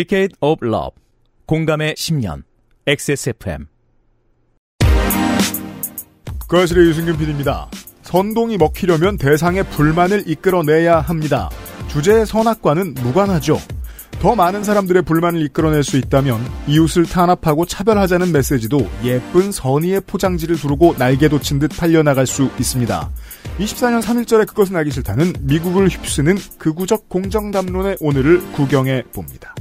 Decade of Love 공감의 10년 XSFM 그 아실의 유승균 PD입니다. 선동이 먹히려면 대상의 불만을 이끌어내야 합니다. 주제의 선악과는 무관하죠. 더 많은 사람들의 불만을 이끌어낼 수 있다면 이웃을 탄압하고 차별하자는 메시지도 예쁜 선의의 포장지를 두르고 날개 돋친 듯 팔려나갈 수 있습니다. 24년 3일절에 그것은 알기 싫다는 미국을 휩쓰는 극우적 공정담론의 오늘을 구경해 봅니다.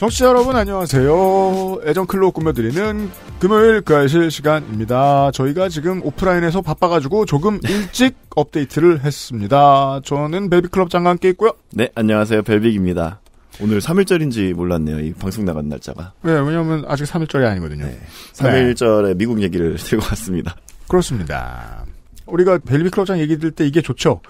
정치자 여러분 안녕하세요. 애정클로 꾸며드리는 금요일 그아실 시간입니다. 저희가 지금 오프라인에서 바빠가지고 조금 일찍 업데이트를 했습니다. 저는 벨비클럽 장과 함께 있고요. 네, 안녕하세요. 벨빅입니다. 오늘 3일절인지 몰랐네요. 이 방송 나간 날짜가. 네, 왜냐면 아직 3일절이 아니거든요. 네. 3일절에 미국 얘기를 들고 왔습니다. 그렇습니다. 우리가 벨비클럽장 얘기 들때 이게 좋죠.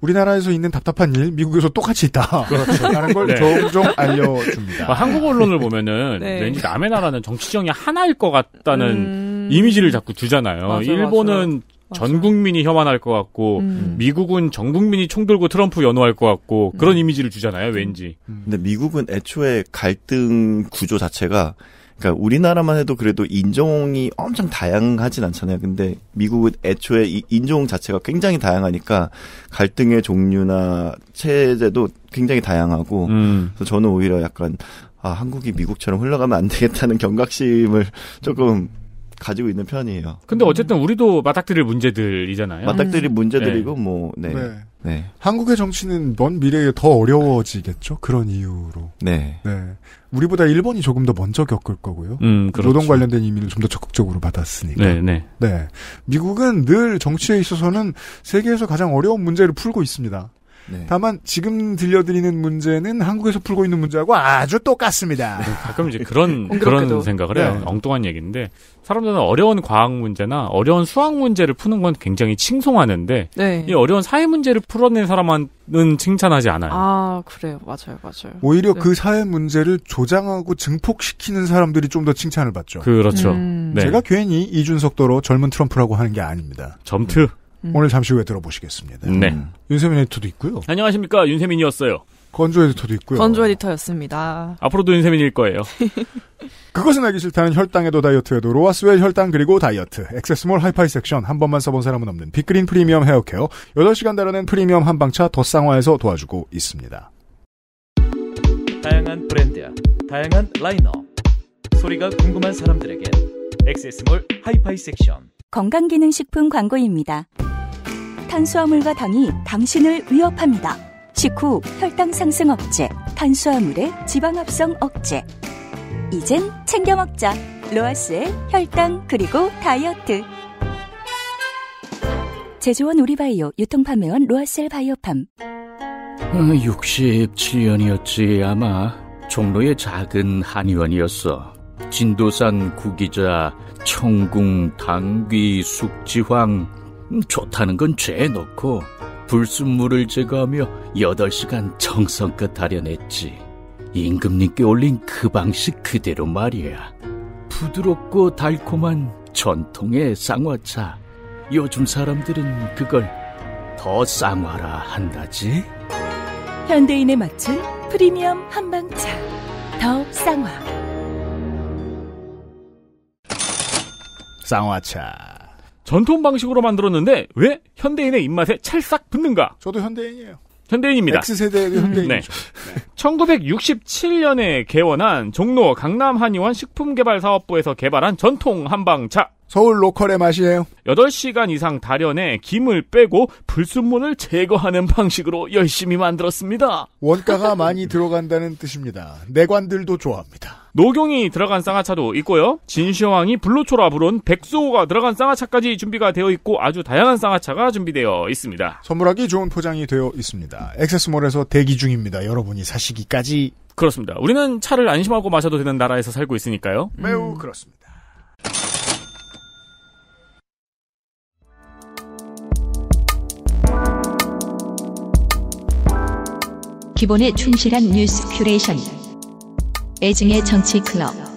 우리나라에서 있는 답답한 일, 미국에서 똑같이 있다. 그렇죠. 라는 걸 네. 종종 알려줍니다. 뭐 한국 언론을 보면은 네. 왠지 남의 나라는 정치 지형이 하나일 것 같다는 음. 이미지를 자꾸 주잖아요. 맞아, 일본은 맞아. 전 국민이 혐한할 것 같고 음. 미국은 전 국민이 총 들고 트럼프 연호할 것 같고 그런 이미지를 주잖아요. 왠지. 근데 미국은 애초에 갈등 구조 자체가 그러니까 우리나라만 해도 그래도 인종이 엄청 다양하진 않잖아요. 근데 미국은 애초에 이 인종 자체가 굉장히 다양하니까 갈등의 종류나 체제도 굉장히 다양하고 음. 그래서 저는 오히려 약간 아 한국이 미국처럼 흘러가면 안 되겠다는 경각심을 조금 가지고 있는 편이에요. 근데 어쨌든 우리도 맞닥뜨릴 문제들이잖아요. 맞닥뜨릴 문제들이고 뭐 네. 네. 네. 한국의 정치는 먼 미래에 더 어려워지겠죠? 그런 이유로. 네. 네. 우리보다 일본이 조금 더 먼저 겪을 거고요. 음, 그렇죠. 노동 관련된 이민을 좀 더 적극적으로 받았으니까. 네, 네. 네. 미국은 늘 정치에 있어서는 세계에서 가장 어려운 문제를 풀고 있습니다. 네. 다만 지금 들려드리는 문제는 한국에서 풀고 있는 문제하고 아주 똑같습니다. 가끔 이제 그런. 그런 생각을 해요. 네. 엉뚱한 얘기인데 사람들은 어려운 과학 문제나 어려운 수학 문제를 푸는 건 굉장히 칭송하는데 네. 이 어려운 사회 문제를 풀어낸 사람은 칭찬하지 않아요. 아, 그래요. 맞아요. 맞아요. 오히려 네. 그 사회 문제를 조장하고 증폭시키는 사람들이 좀 더 칭찬을 받죠. 그렇죠. 음. 네. 제가 괜히 이준석 도로 젊은 트럼프라고 하는 게 아닙니다. 점트. 음. 오늘 잠시 후에 들어보시겠습니다. 네. 음. 윤세민 에디터도 있고요. 안녕하십니까 윤세민이었어요. 건조 에디터도 있고요. 건조 에디터였습니다. 앞으로도 윤세민일 거예요. 그것은 알기 싫다는 혈당에도 다이어트에도 로아스웰 혈당 그리고 다이어트 액세스몰 하이파이 섹션 한 번만 써본 사람은 없는 빅그린 프리미엄 헤어케어 8시간 달아낸 프리미엄 한방차 더 쌍화에서 도와주고 있습니다. 다양한 브랜드, 다양한 라인업. 소리가 궁금한 사람들에게 액세스몰 하이파이 섹션. 건강기능식품 광고입니다. 탄수화물과 당이 당신을 위협합니다. 식후 혈당 상승 억제, 탄수화물의 지방 합성 억제. 이젠 챙겨 먹자. 로아스의 혈당 그리고 다이어트. 제조원 우리바이오 유통판매원 로아셀 바이오팜. 67년이었지 아마 종로의 작은 한의원이었어. 진도산 구기자, 청궁, 당귀, 숙지황 음, 좋다는 건 죄에 넣고 불순물을 제거하며 8시간 정성껏 다려냈지. 임금님께 올린 그 방식 그대로 말이야. 부드럽고 달콤한 전통의 쌍화차. 요즘 사람들은 그걸 더 쌍화라 한다지? 현대인에 맞춘 프리미엄 한방차. 더 쌍화. 쌍화차. 전통 방식으로 만들었는데 왜 현대인의 입맛에 찰싹 붙는가? 저도 현대인이에요. 현대인입니다. X세대의 현대인이죠. 네. 1967년에 개원한 종로 강남 한의원 식품개발사업부에서 개발한 전통 한방차. 서울 로컬의 맛이에요. 8시간 이상 달여내 김을 빼고 불순물을 제거하는 방식으로 열심히 만들었습니다. 원가가 많이 들어간다는 뜻입니다. 내관들도 좋아합니다. 녹용이 들어간 쌍화차도 있고요. 진시황이 불로초라 부른 백소가 들어간 쌍화차까지 준비가 되어 있고 아주 다양한 쌍화차가 준비되어 있습니다. 선물하기 좋은 포장이 되어 있습니다. 액세스몰에서 대기 중입니다. 여러분이 사시기까지 그렇습니다. 우리는 차를 안심하고 마셔도 되는 나라에서 살고 있으니까요. 매우 그렇습니다. 기본에 충실한 뉴스 큐레이션. 애증의 정치 클럽.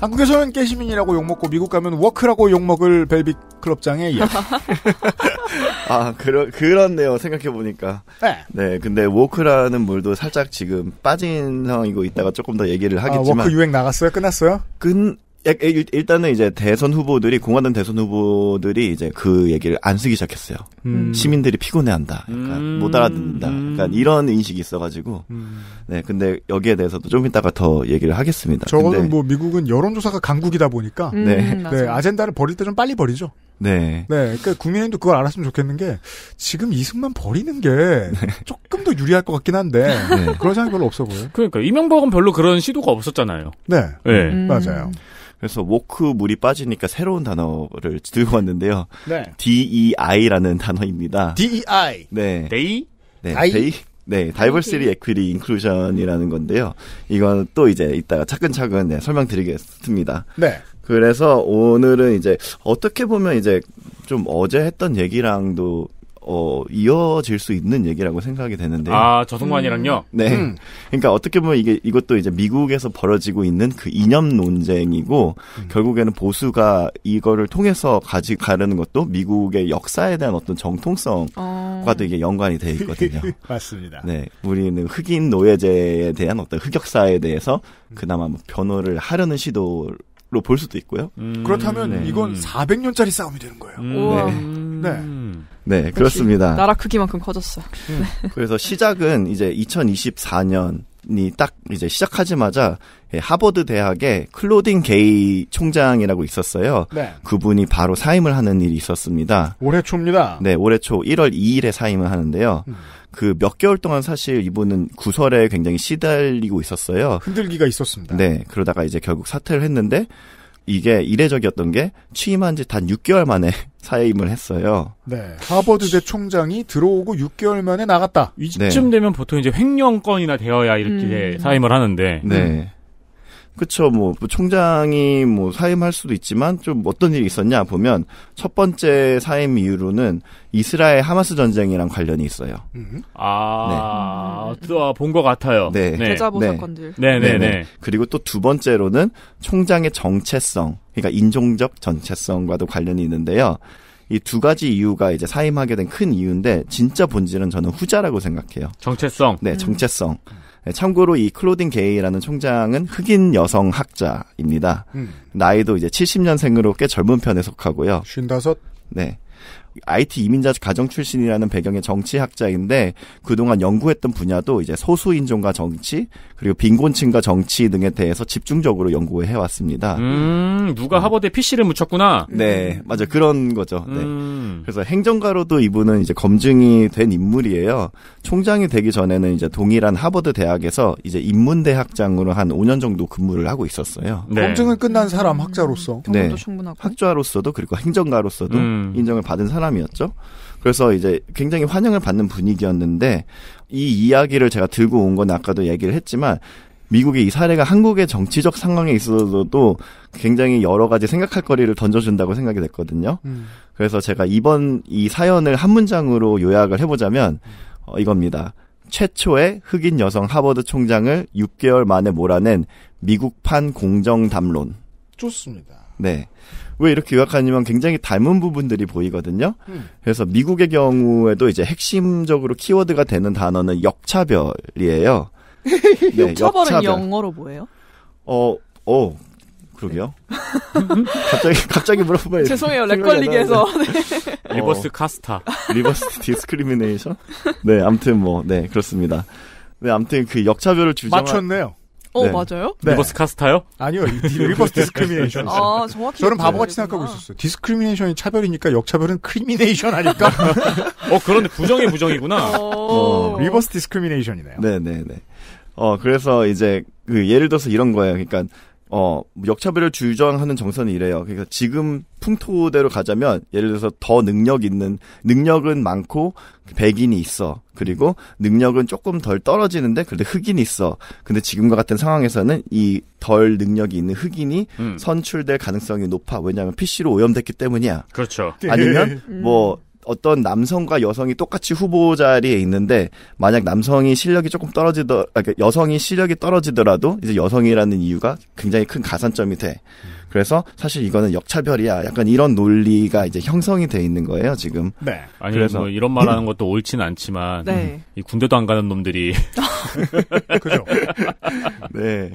한국에서는 깨시민이라고 욕먹고 미국 가면 woke라고 욕먹을 벨빅 클럽장의 이야기. 아, 그러, 그렇네요. 생각해보니까. 네. 네, 근데 woke라는 물도 살짝 지금 빠진 상황이고 있다가 조금 더 얘기를 아, 하겠지만. woke 유행 나갔어요? 끝났어요? 근, 약- 일- 일단은 이제 대선 후보들이, 공화당 대선 후보들이 이제 그 얘기를 안 쓰기 시작했어요. 음. 시민들이 피곤해한다. 약간 음. 못 알아듣는다. 약간 이런 인식이 있어가지고. 음. 네, 근데 여기에 대해서도 좀 이따가 더 얘기를 하겠습니다. 적어도 근데, 뭐 미국은 여론조사가 강국이다 보니까 음, 네. 네, 아젠다를 버릴 때 좀 빨리 버리죠. 네. 네, 그러니까 국민의힘도 그걸 알았으면 좋겠는 게 지금 이승만 버리는 게 조금 더 유리할 것 같긴 한데 네. 그런 생각이 별로 없어 보여요. 그러니까 이명박은 별로 그런 시도가 없었잖아요. 네, 네. 음. 맞아요. 그래서 woke 물이 빠지니까 새로운 단어를 들고 왔는데요. 네, DEI라는 단어입니다. DEI. 네. 데이 네. 데이? 네, diversity equity inclusion이라는 건데요. 이건 또 이제 이따가 차근차근 네, 설명드리겠습니다. 네, 그래서 오늘은 이제 어떻게 보면 이제 좀 어제 했던 얘기랑도 어 이어질 수 있는 얘기라고 생각이 되는데요. 아 저승만이랑요. 네. 음. 그러니까 어떻게 보면 이게 이것도 이제 미국에서 벌어지고 있는 그 이념 논쟁이고 결국에는 보수가 이거를 통해서 가져가려는 것도 미국의 역사에 대한 어떤 정통성과도 어. 이게 연관이 돼 있거든요. 맞습니다. 네. 우리는 흑인 노예제에 대한 어떤 흑역사에 대해서 그나마 뭐 변호를 하려는 시도 로 볼 수도 있고요. 음. 그렇다면 네. 이건 400년짜리 싸움이 되는 거예요. 음. 우와. 네. 네, 그렇습니다. 나라 크기만큼 커졌어. 그래서 시작은 이제 2024년이 딱 이제 시작하자마자 예, 하버드 대학의 클로딘 게이 총장이라고 있었어요. 네, 그분이 바로 사임을 하는 일이 있었습니다. 올해 초입니다. 네, 올해 초 1월 2일에 사임을 하는데요. 음. 그몇 개월 동안 사실 이분은 구설에 굉장히 시달리고 있었어요. 흔들기가 있었습니다. 네, 그러다가 이제 결국 사퇴를 했는데 이게 이례적이었던 게 취임한 지 단 6개월 만에 사임을 했어요. 네, 하버드대 총장이 들어오고 6개월 만에 나갔다. 이쯤 되면 보통 이제 횡령건이나 되어야 이렇게 음. 사임을 하는데 네. 그쵸, 뭐, 뭐 총장이 뭐 사임할 수도 있지만 좀 어떤 일이 있었냐 보면 첫 번째 사임 이유로는 이스라엘 하마스 전쟁이랑 관련이 있어요. 음. 아, 본것 같아요. 네. 네. 대자보 네. 사건들. 네네네. 네네. 그리고 또 두 번째로는 총장의 정체성, 그러니까 인종적 정체성과도 관련이 있는데요. 이두 가지 이유가 이제 사임하게 된 큰 이유인데 진짜 본질은 저는 후자라고 생각해요. 정체성. 네, 정체성. 네, 참고로 이 클로딘 게이라는 총장은 흑인 여성 학자입니다. 음. 나이도 이제 70년생으로 꽤 젊은 편에 속하고요. 쉰다섯. 네. IT 이민자 가정 출신이라는 배경의 정치학자인데 그동안 연구했던 분야도 이제 소수 인종과 정치 그리고 빈곤층과 정치 등에 대해서 집중적으로 연구해 왔습니다. 음, 누가 하버드에 PC를 묻혔구나. 네, 맞아 그런 거죠. 네. 음. 그래서 행정가로도 이분은 이제 검증이 된 인물이에요. 총장이 되기 전에는 이제 동일한 하버드 대학에서 이제 인문대학장으로 한 5년 정도 근무를 하고 있었어요. 네. 검증을 끝난 사람 학자로서 경험도 네. 충분하고. 학자로서도 그리고 행정가로서도 음. 인정을 받은 사람 이었죠. 그래서 이제 굉장히 환영을 받는 분위기였는데 이 이야기를 제가 들고 온 건 아까도 얘기를 했지만 미국의 이 사례가 한국의 정치적 상황에 있어서도 굉장히 여러 가지 생각할 거리를 던져준다고 생각이 됐거든요. 음. 그래서 제가 이번 이 사연을 한 문장으로 요약을 해보자면 어, 이겁니다. 최초의 흑인 여성 하버드 총장을 6개월 만에 몰아낸 미국판 공정 담론. 좋습니다. 네. 왜 이렇게 요약하냐면 굉장히 닮은 부분들이 보이거든요. 음. 그래서 미국의 경우에도 이제 핵심적으로 키워드가 되는 단어는 역차별이에요. 네, 역차별은 역차별. 영어로 뭐예요? 어, 어, 그러게요. 갑자기 갑자기 물어보면 죄송해요, 렉 걸리게 해서. 나는데. reverse 카스타. 어, reverse discrimination? 네, 아무튼 뭐, 네, 그렇습니다. 네, 아무튼 그 역차별을 주장 맞췄네요. 어, 네. 맞아요? 네. reverse 카스타요? 아니요, reverse discrimination. 아, 정확히. 저는 바보같이 생각하고. 있었어요. discrimination이 차별이니까 역차별은 crimination 아닐까? 어, 그런데 부정의 부정이구나. 어. reverse discrimination이네요. 네, 네, 네. 어, 그래서 이제 그 예를 들어서 이런 거예요. 그러니까 어, 역차별을 주장하는 정서는 이래요. 그러니까 지금 풍토대로 가자면 예를 들어서 더 능력 있는 능력은 많고 백인이 있어. 그리고 능력은 조금 덜 떨어지는데 그래도 흑인이 있어. 근데 지금과 같은 상황에서는 이 덜 능력이 있는 흑인이 음. 선출될 가능성이 높아. 왜냐하면 PC로 오염됐기 때문이야. 그렇죠. 아니면 음. 뭐 어떤 남성과 여성이 똑같이 후보 자리에 있는데 만약 남성이 실력이 조금 떨어지더 아, 그러니까 여성이 실력이 떨어지더라도 이제 여성이라는 이유가 굉장히 큰 가산점이 돼. 그래서 사실 이거는 역차별이야. 약간 이런 논리가 이제 형성이 돼 있는 거예요, 지금. 네. 아니 그래서- 뭐 이런 말하는 것도 옳지는 않지만 네. 이 군대도 안 가는 놈들이 그죠. 네.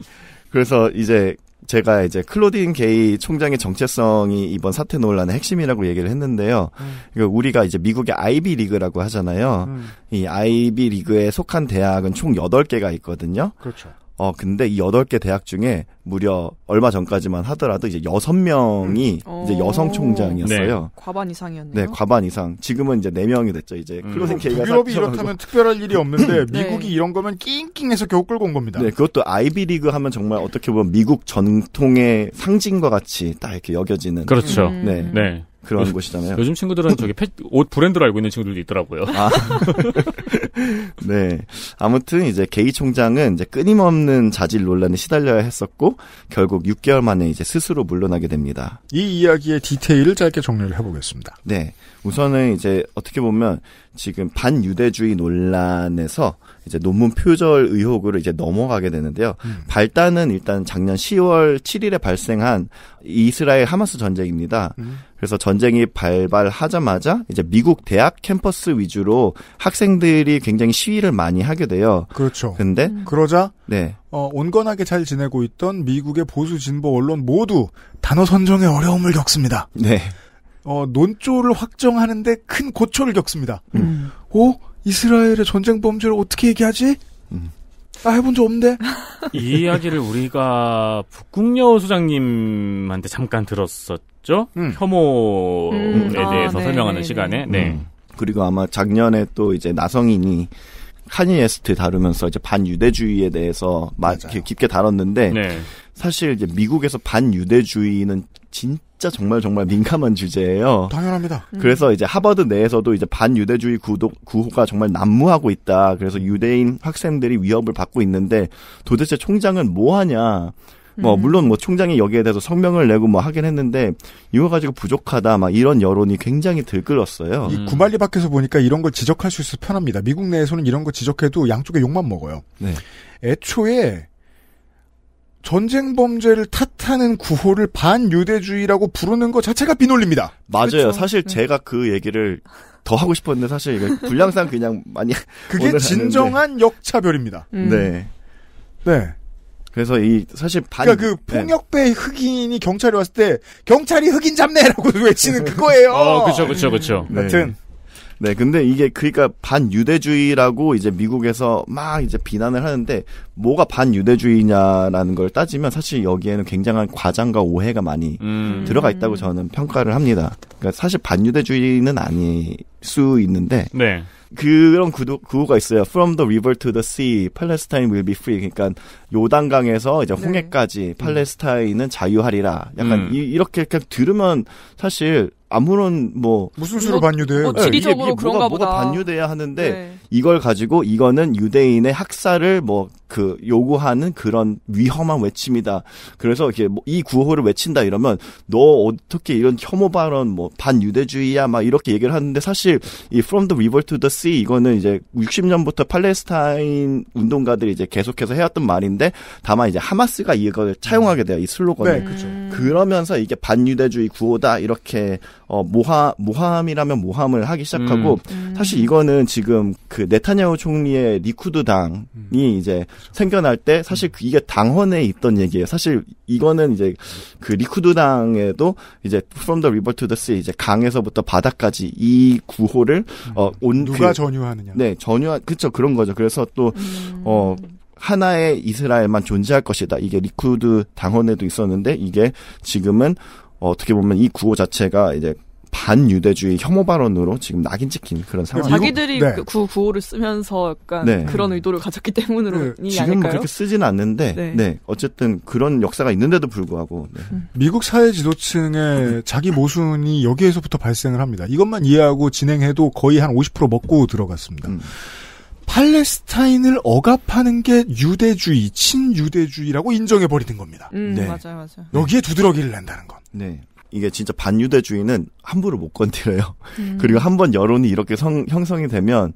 그래서 이제 제가 이제 클로딘 게이 총장의 정체성이 이번 사태 논란의 핵심이라고 얘기를 했는데요. 이거 우리가 이제 미국의 아이비 리그라고 하잖아요. 음, 이 아이비 리그에 속한 대학은 총 8개가 있거든요. 그렇죠. 어, 근데 이 8개 대학 중에 무려 얼마 전까지만 하더라도 이제 6명이 음. 이제 어. 여성 총장이었어요. 과반 이상이었네요. 네, 과반 이상. 지금은 이제 4명이 됐죠. 이제 음. 북유럽이 사퇴하고. 이렇다면 특별할 일이 없는데 네. 미국이 이런 거면 낑낑해서 겨우 끌고 온 겁니다. 네, 그것도 아이비 리그 하면 정말 어떻게 보면 미국 전통의 상징과 같이 딱 이렇게 여겨지는 그렇죠. 음. 네. 네. 그런 음. 곳이잖아요. 요즘 친구들은 저기 패- 옷 브랜드로 알고 있는 친구들도 있더라고요. 네. 아무튼 이제 게이 총장은 이제 끊임없는 자질 논란에 시달려야 했었고 결국 6개월 만에 이제 스스로 물러나게 됩니다. 이 이야기의 디테일을 짧게 정리를 해보겠습니다. 네. 우선은 이제 어떻게 보면 지금 반유대주의 논란에서 이제 논문 표절 의혹으로 이제 넘어가게 되는데요. 음. 발단은 일단 작년 10월 7일에 발생한 이스라엘 하마스 전쟁입니다. 음. 그래서 전쟁이 발발하자마자 이제 미국 대학 캠퍼스 위주로 학생들이 굉장히 시위를 많이 하게 돼요. 그렇죠. 근데 음. 그러자 네. 어, 온건하게 잘 지내고 있던 미국의 보수 진보 언론 모두 단어 선정에 어려움을 겪습니다. 네. 어, 논조를 확정하는데 큰 고초를 겪습니다. 음. 어? 이스라엘의 전쟁 범죄를 어떻게 얘기하지? 음. 나 해본 적 없는데? 이 이야기를 우리가 북궁여 소장님한테 잠깐 들었었죠. 음. 혐오에 음, 아, 대해서 네, 설명하는 네, 시간에. 네. 네. 음. 그리고 아마 작년에 또 이제 나성인이 카니에스트 다루면서 이제 반유대주의에 대해서 마, 깊게 다뤘는데 네. 사실 이제 미국에서 반유대주의는 진 짜 정말 정말 민감한 주제예요. 당연합니다. 음. 그래서 이제 하버드 내에서도 이제 반유대주의 구도, 구호가 정말 난무하고 있다. 그래서 유대인 학생들이 위협을 받고 있는데 도대체 총장은 뭐 하냐. 뭐 음. 물론 뭐 총장이 여기에 대해서 성명을 내고 뭐 하긴 했는데 이거 가지고 부족하다 막 이런 여론이 굉장히 들끓었어요. 음. 이 구말리 밖에서 보니까 이런 걸 지적할 수 있어서 편합니다. 미국 내에서는 이런 거 지적해도 양쪽에 욕만 먹어요. 네. 애초에 전쟁 범죄를 탓하는 구호를 반유대주의라고 부르는 것 자체가 비논리입니다. 맞아요. 그렇죠. 사실 네. 제가 그 얘기를 더 하고 싶었는데 사실 이거 분량상 그냥 많이 그게 진정한 역차별입니다. 음. 네. 네. 그래서 이 사실 반 그러니까 그 네. 폭력배 흑인이 경찰이 왔을 때 경찰이 흑인 잡네라고 외치는 그거예요. 어, 그쵸, 그쵸, 그쵸. 네. 여튼 네, 근데 이게 그러니까 반유대주의라고 이제 미국에서 막 이제 비난을 하는데 뭐가 반유대주의냐라는 걸 따지면 사실 여기에는 굉장한 과장과 오해가 많이 음. 들어가 있다고 저는 평가를 합니다. 그러니까 사실 반유대주의는 아닐 수 있는데 네. 그런 구도, 구호가 있어요. From the river to the sea, Palestine will be free. 그러니까 요단강에서 이제 네. 홍해까지 팔레스타인은 자유하리라. 약간 음. 이, 이렇게 그냥 들으면 사실 아무런 뭐 무슨 수로 뭐- 반유대? 뭐 네, 지리적으로 이게, 이게 그런가 뭐가, 뭐가 보다. 반유돼야 하는데 네. 이걸 가지고 이거는 유대인의 학살을 뭐 그 요구하는 그런 위험한 외침이다. 그래서 이렇게 뭐이 구호를 외친다 이러면 너 어떻게 이런 혐오 발언 뭐 반유대주의야 막 이렇게 얘기를 하는데 사실 이 From the River to the Sea 이거는 이제 60년부터 팔레스타인 운동가들이 이제 계속해서 해왔던 말인데 다만 이제 하마스가 이걸 차용하게 돼요 이 슬로건을. 네, 그렇죠. 음. 그러면서 이게 반유대주의 구호다 이렇게 어 모함 모함이라면 모함을 하기 시작하고 음. 사실 이거는 지금 그 네타냐후 총리의 리쿠드 당이 이제 생겨날 때 사실 그 이게 당헌에 있던 얘기예요. 사실 이거는 이제 그 리쿠드 당에도 이제 from the river to the sea 이제 강에서부터 바다까지 이 구호를 어온 누가 전유하느냐? 네 전혀 그쵸 그런 거죠. 그래서 또 음. 어, 하나의 이스라엘만 존재할 것이다. 이게 리쿠드 당헌에도 있었는데 이게 지금은 어, 어떻게 보면 이 구호 자체가 이제 반유대주의 혐오 발언으로 지금 낙인 찍힌 그런 상황. 자기들이 네. 그 구, 구호를 쓰면서 약간 네. 그런 의도를 가졌기 때문으로이 지금 아닐까요? 그렇게 쓰지는 않는데, 네. 네. 어쨌든 그런 역사가 있는데도 불구하고, 네. 미국 사회 지도층의 자기 모순이 여기에서부터 발생을 합니다. 이것만 이해하고 진행해도 거의 한 50% 먹고 들어갔습니다. 음. 팔레스타인을 억압하는 게 유대주의, 친유대주의라고 인정해버리는 겁니다. 음, 네. 맞아요, 맞아요. 여기에 두드러기를 낸다는 건. 네. 이게 진짜 반유대주의는 함부로 못 건드려요. 음. 그리고 한 번 여론이 이렇게 성- 형성이 되면,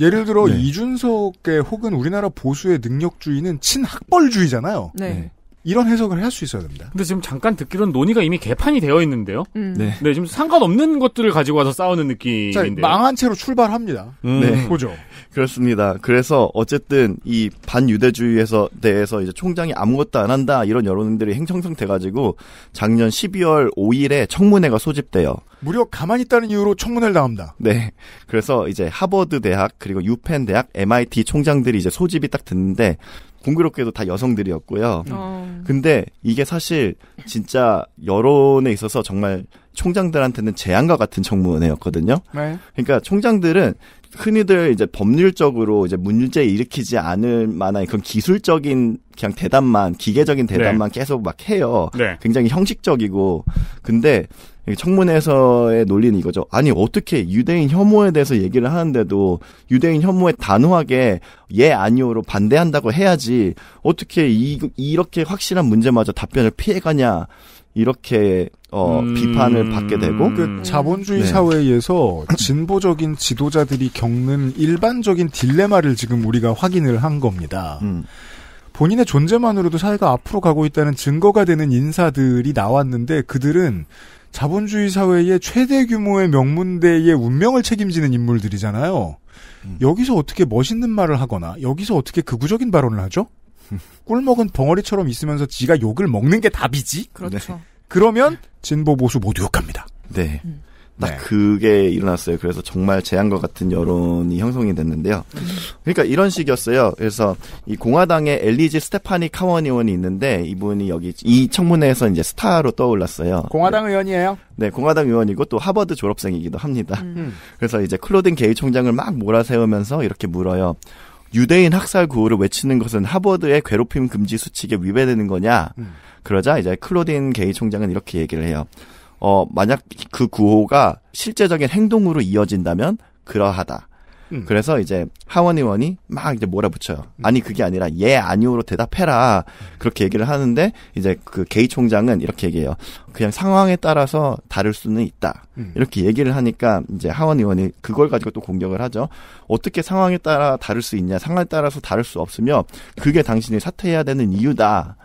예를 들어 네. 이준석의 혹은 우리나라 보수의 능력주의는 친학벌주의잖아요. 네. 네. 이런 해석을 할 수 있어야 됩니다. 근데 지금 잠깐 듣기로는 논의가 이미 개판이 되어 있는데요. 음. 네. 네, 지금 상관없는 것들을 가지고 와서 싸우는 자, 느낌인데요. 망한 채로 출발합니다. 음. 네. 보죠. 그렇습니다. 그래서 어쨌든 이 반유대주의에서 대해서 이제 총장이 아무것도 안 한다 이런 여론들이 행성성 돼 가지고 작년 12월 5일에 청문회가 소집돼요. 무려 가만히 있다는 이유로 청문회를 당합니다. 네. 그래서 이제 하버드 대학 그리고 유펜 대학, MIT 총장들이 이제 소집이 딱 됐는데 공교롭게도 다 여성들이었고요. 어. 근데 이게 사실 진짜 여론에 있어서 정말 총장들한테는 재앙과 같은 청문회였거든요. 네. 그러니까 총장들은 흔히들 이제 법률적으로 이제 문제 일으키지 않을 만한 그런 기술적인 그냥 대답만 기계적인 대답만 계속 막 해요. 네. 굉장히 형식적이고 근데 이 청문회에서의 논리는 이거죠. 아니 어떻게 유대인 혐오에 대해서 얘기를 하는데도 유대인 혐오에 단호하게 예 아니오로 반대한다고 해야지 어떻게 이 이렇게 확실한 문제마저 답변을 피해가냐 이렇게 어 음. 비판을 받게 되고 그 자본주의 네. 사회에서 진보적인 지도자들이 겪는 일반적인 딜레마를 지금 우리가 확인을 한 겁니다. 음, 본인의 존재만으로도 사회가 앞으로 가고 있다는 증거가 되는 인사들이 나왔는데 그들은 자본주의 사회의 최대 규모의 명문대의 운명을 책임지는 인물들이잖아요. 음. 여기서 어떻게 멋있는 말을 하거나 여기서 어떻게 극우적인 발언을 하죠? 꿀먹은 벙어리처럼 있으면서 지가 욕을 먹는 게 답이지? 그렇죠. 그러면 진보 보수 모두 욕합니다. 네. 음. 딱 네. 그게 일어났어요. 그래서 정말 재앙과 같은 여론이 형성이 됐는데요. 그러니까 이런 식이었어요. 그래서 이 공화당의 엘리지 스테파니 카원 의원이 있는데 이분이 여기 이 청문회에서 이제 스타로 떠올랐어요. 공화당 의원이에요. 네, 공화당 의원이고 또 하버드 졸업생이기도 합니다. 음. 그래서 이제 클로딘 게이 총장을 막 몰아세우면서 이렇게 물어요. 유대인 학살 구호를 외치는 것은 하버드의 괴롭힘 금지 수칙에 위배되는 거냐? 음. 그러자 이제 클로딘 게이 총장은 이렇게 얘기를 해요. 어, 만약 그 구호가 실제적인 행동으로 이어진다면 그러하다. 음. 그래서 이제 하원 의원이 막 이제 몰아붙여요. 아니 그게 아니라 예 아니오로 대답해라. 그렇게 얘기를 하는데 이제 그 게이 총장은 이렇게 얘기해요. 그냥 상황에 따라서 다를 수는 있다. 음. 이렇게 얘기를 하니까 이제 하원 의원이 그걸 가지고 또 공격을 하죠. 어떻게 상황에 따라 다를 수 있냐? 상황에 따라서 다를 수 없으며 그게 당신이 사퇴해야 되는 이유다.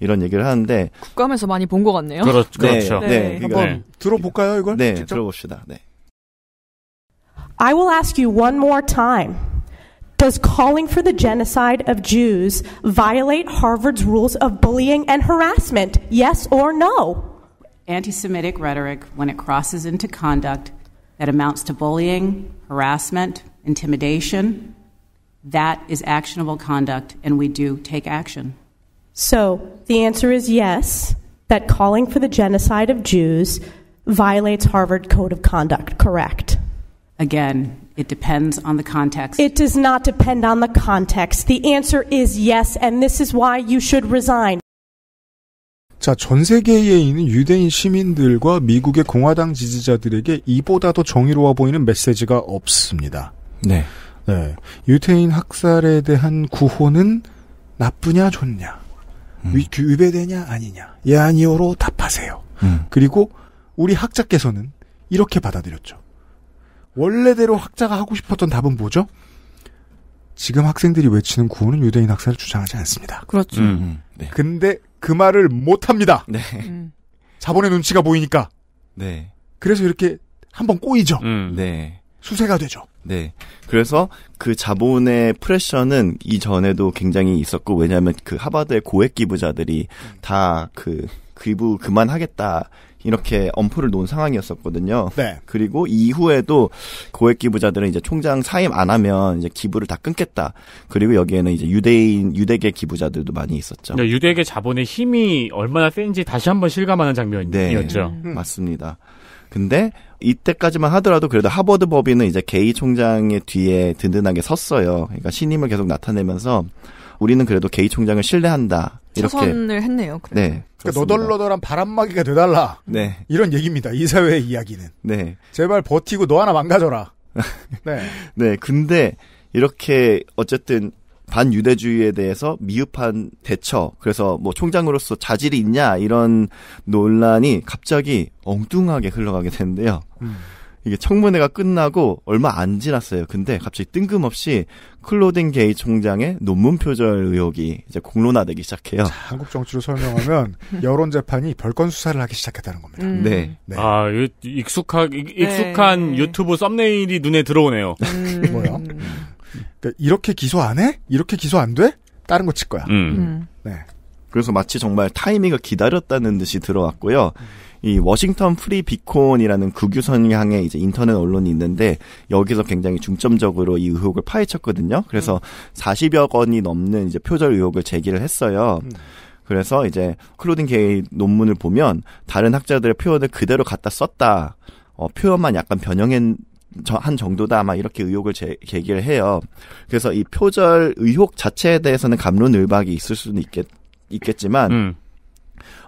이런 얘기를 하는데 국감에서 많이 본 것 같네요. 그렇, 네, 그렇죠. 네, 네. 그러니까 한번 들어볼까요, 이걸? 네, 직접? 들어봅시다. 네. I will ask you one more time. Does calling for the genocide of Jews violate Harvard's rules of bullying and harassment? Yes or no? Anti Semitic rhetoric, when it crosses into conduct that amounts to bullying, harassment, intimidation, that is actionable conduct, and we do take action. So the answer is yes, that calling for the genocide of Jews violates Harvard Code of Conduct, correct? Again, it depends on the context. It does not depend on the context. The answer is yes, and this is why you should resign. 자, 전 세계에 있는 유대인 시민들과 미국의 공화당 지지자들에게 이보다 더 정의로워 보이는 메시지가 없습니다. 네. 네. 유태인 학살에 대한 구호는 나쁘냐 좋냐, 위, 위배되냐 아니냐, 예 아니오로 답하세요. 음. 그리고 우리 학자께서는 이렇게 받아들였죠. 원래대로 학자가 하고 싶었던 답은 뭐죠? 지금 학생들이 외치는 구호는 유대인 학살을 주장하지 않습니다. 그렇죠. 음. 네. 근데 그 말을 못 합니다. 네. 음. 자본의 눈치가 보이니까. 네. 그래서 이렇게 한번 꼬이죠. 음. 네. 수세가 되죠. 네. 그래서 그 자본의 프레셔는 이전에도 굉장히 있었고, 왜냐하면 그 하버드의 고액 기부자들이 다 그 기부 그만하겠다. 이렇게 엄포를 놓은 상황이었었거든요. 네. 그리고 이후에도 고액 기부자들은 이제 총장 사임 안 하면 이제 기부를 다 끊겠다. 그리고 여기에는 이제 유대인 유대계 기부자들도 많이 있었죠. 네, 유대계 자본의 힘이 얼마나 센지 다시 한번 실감하는 장면이었죠. 네. 맞습니다. 근데 이때까지만 하더라도 그래도 하버드 법인은 이제 게이 총장의 뒤에 든든하게 섰어요. 그러니까 신임을 계속 나타내면서 우리는 그래도 게이 총장을 신뢰한다. 이렇게 처선을 했네요. 그래도. 네. 그러니까. 너덜너덜한 바람막이가 돼달라. 네. 이런 얘기입니다. 이 사회의 이야기는. 네. 제발 버티고 너 하나 망가져라. 네. 네. 근데 이렇게 어쨌든 반유대주의에 대해서 미흡한 대처, 그래서 뭐 총장으로서 자질이 있냐 이런 논란이 갑자기 엉뚱하게 흘러가게 되는데요. 음. 이게 청문회가 끝나고 얼마 안 지났어요. 근데 갑자기 뜬금없이 클로딘 게이 총장의 논문 표절 의혹이 이제 공론화되기 시작해요. 한국 정치로 설명하면 여론 재판이 별건 수사를 하기 시작했다는 겁니다. 음. 네. 네. 아, 이- 익숙하, 익- 익숙한 네. 유튜브 썸네일이 눈에 들어오네요. 음. 뭐요? 그러니까 이렇게 기소 안 해? 이렇게 기소 안 돼? 다른 거 칠 거야. 음. 음. 네. 그래서 마치 정말 타이밍을 기다렸다는 듯이 들어왔고요. 이 워싱턴 프리 비콘이라는 극우 성향의 이제 인터넷 언론이 있는데 여기서 굉장히 중점적으로 이 의혹을 파헤쳤거든요. 그래서 40여 건이 넘는 이제 표절 의혹을 제기를 했어요. 음. 그래서 이제 클로딘 게이 논문을 보면 다른 학자들의 표현을 그대로 갖다 썼다. 어, 표현만 약간 변형한 저- 한 정도다 아마 이렇게 의혹을 제, 제기를 해요. 그래서 이 표절 의혹 자체에 대해서는 감론을박이 있을 수는 있겠, 있겠지만 음.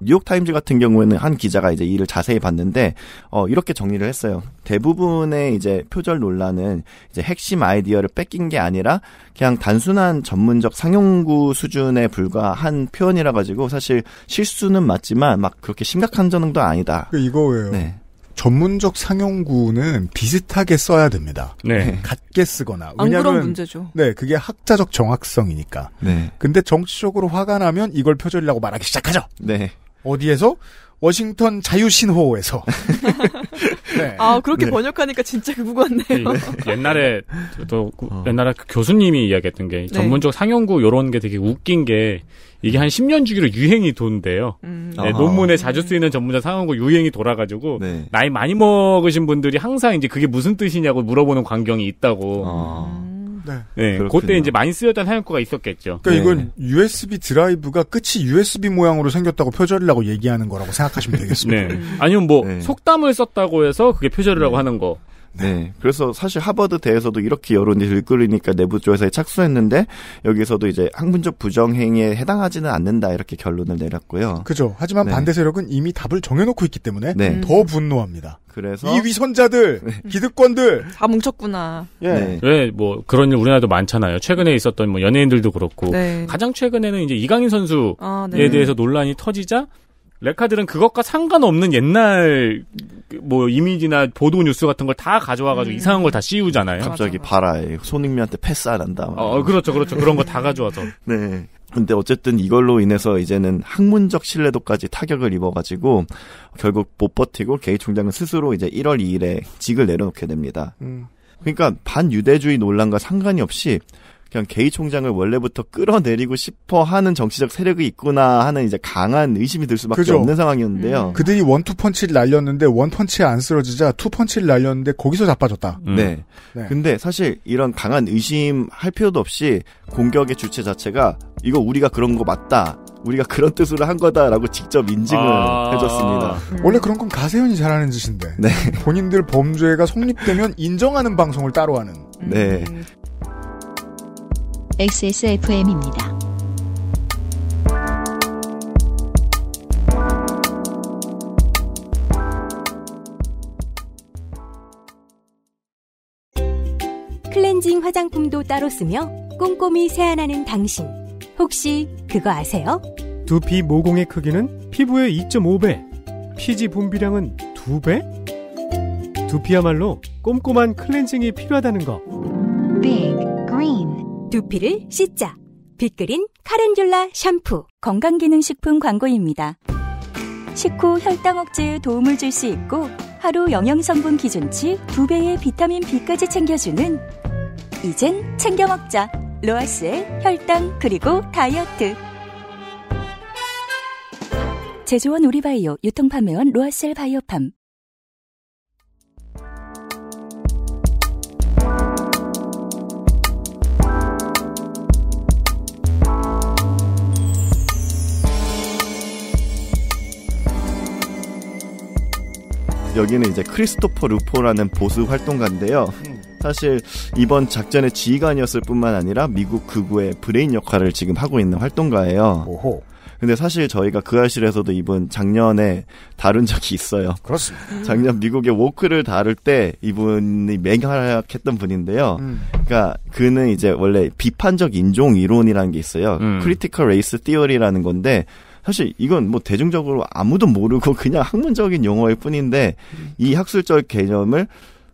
뉴욕 타임즈 같은 경우에는 한 기자가 이제 이를 자세히 봤는데 어 이렇게 정리를 했어요. 대부분의 이제 표절 논란은 이제 핵심 아이디어를 뺏긴 게 아니라 그냥 단순한 전문적 상용구 수준에 불과한 표현이라 가지고 사실 실수는 맞지만 막 그렇게 심각한 정도 아니다. 그 이거예요. 네. 전문적 상용구는 비슷하게 써야 됩니다. 네. 같게 쓰거나. 안 그런 왜냐하면 문제죠. 네, 그게 학자적 정확성이니까. 네. 근데 정치적으로 화가 나면 이걸 표절이라고 말하기 시작하죠. 네. 어디에서? 워싱턴 자유신호에서. 네. 아 그렇게 네. 번역하니까 진짜 그거 같네요. 이- 옛날에 또 그- 어. 옛날에 그 교수님이 이야기했던 게 전문적 상용구 요런 게 되게 웃긴 게 이게 한 10년 주기로 유행이 돈대요. 음. 네. 논문에 자주 쓰이는 전문적 상용구 유행이 돌아가지고 네. 나이 많이 먹으신 분들이 항상 이제 그게 무슨 뜻이냐고 물어보는 광경이 있다고. 어. 네. 네, 그렇군요. 그때 이제 많이 쓰였던 상용구가 있었겠죠. 그러니까 네. 이건 USB 드라이브가 끝이 USB 모양으로 생겼다고 표절이라고 얘기하는 거라고 생각하시면 되겠습니다. 네. 아니면 뭐 네. 속담을 썼다고 해서 그게 표절이라고 하는 거. 네. 그래서 사실 하버드 대에서도 이렇게 여론이 들끓으니까 내부 조사에 착수했는데 여기서도 이제 학문적 부정행위에 해당하지는 않는다 이렇게 결론을 내렸고요. 그죠. 하지만 네. 반대 세력은 이미 답을 정해놓고 있기 때문에 네. 더 분노합니다. 그래서 이 위선자들, 기득권들. 다 뭉쳤구나. 예. 네. 왜뭐 그런 일 우리나라도 많잖아요. 최근에 있었던 뭐 연예인들도 그렇고 네. 가장 최근에는 이제 이강인 선수에 아, 네. 대해서 논란이 터지자 레카들은 그것과 상관없는 옛날 그뭐 이미지나 보도 뉴스 같은 걸 다 가져와가지고 음. 이상한 걸 다 씌우잖아요. 갑자기. 봐라 손흥민한테 패스 안 한다. 막. 어, 그렇죠, 그렇죠. 그런 거 다 가져와서. 네. 근데 어쨌든 이걸로 인해서 이제는 학문적 신뢰도까지 타격을 입어가지고 결국 못 버티고 게이 총장은 스스로 이제 1월 2일에 직을 내려놓게 됩니다. 음. 그러니까 반유대주의 논란과 상관이 없이 그냥 게이 총장을 원래부터 끌어내리고 싶어 하는 정치적 세력이 있구나 하는 이제 강한 의심이 들 수밖에 그죠. 없는 상황이었는데요. 음. 그들이 원투 펀치를 날렸는데 원 펀치에 안 쓰러지자 투 펀치를 날렸는데 거기서 자빠졌다. 음. 네. 네. 근데 사실 이런 강한 의심 할 필요도 없이 공격의 주체 자체가 이거 우리가 그런 거 맞다. 우리가 그런 뜻으로 한 거다라고 직접 인증을 아. 해줬습니다. 원래 그런 건 가세현이 잘하는 짓인데. 네. 본인들 범죄가 성립되면 인정하는 방송을 따로 하는. 네. 음. XSFM입니다. 클렌징 화장품도 따로 쓰며 꼼꼼히 세안하는 당신. 혹시 그거 아세요? 두피 모공의 크기는 피부의 2.5배, 피지 분비량은 2배? 두피야말로 꼼꼼한 클렌징이 필요하다는 거. 두피를 씻자. 빅그린 카렌듈라 샴푸. 건강기능식품 광고입니다. 식후 혈당 억제에 도움을 줄 수 있고 하루 영양성분 기준치 2배의 비타민 B까지 챙겨주는 이젠 챙겨 먹자. 로아스의 혈당 그리고 다이어트. 제조원 우리바이오 유통판매원 로아셀 바이오팜. 여기는 이제 크리스토퍼 루포라는 보수 활동가인데요. 사실 이번 작전의 지휘관이었을 뿐만 아니라 미국 극우의 브레인 역할을 지금 하고 있는 활동가예요. 오호. 근데 사실 저희가 그 알실에서도 이분 작년에 다룬 적이 있어요. 그렇습니다. 작년 미국의 woke를 다룰 때 이분이 맹활약했던 분인데요. 음. 그러니까 그는 이제 원래 비판적 인종 이론이라는 게 있어요. 음. Critical Race Theory라는 건데 사실 이건 뭐 대중적으로 아무도 모르고 그냥 학문적인 용어일 뿐인데 이 학술적 개념을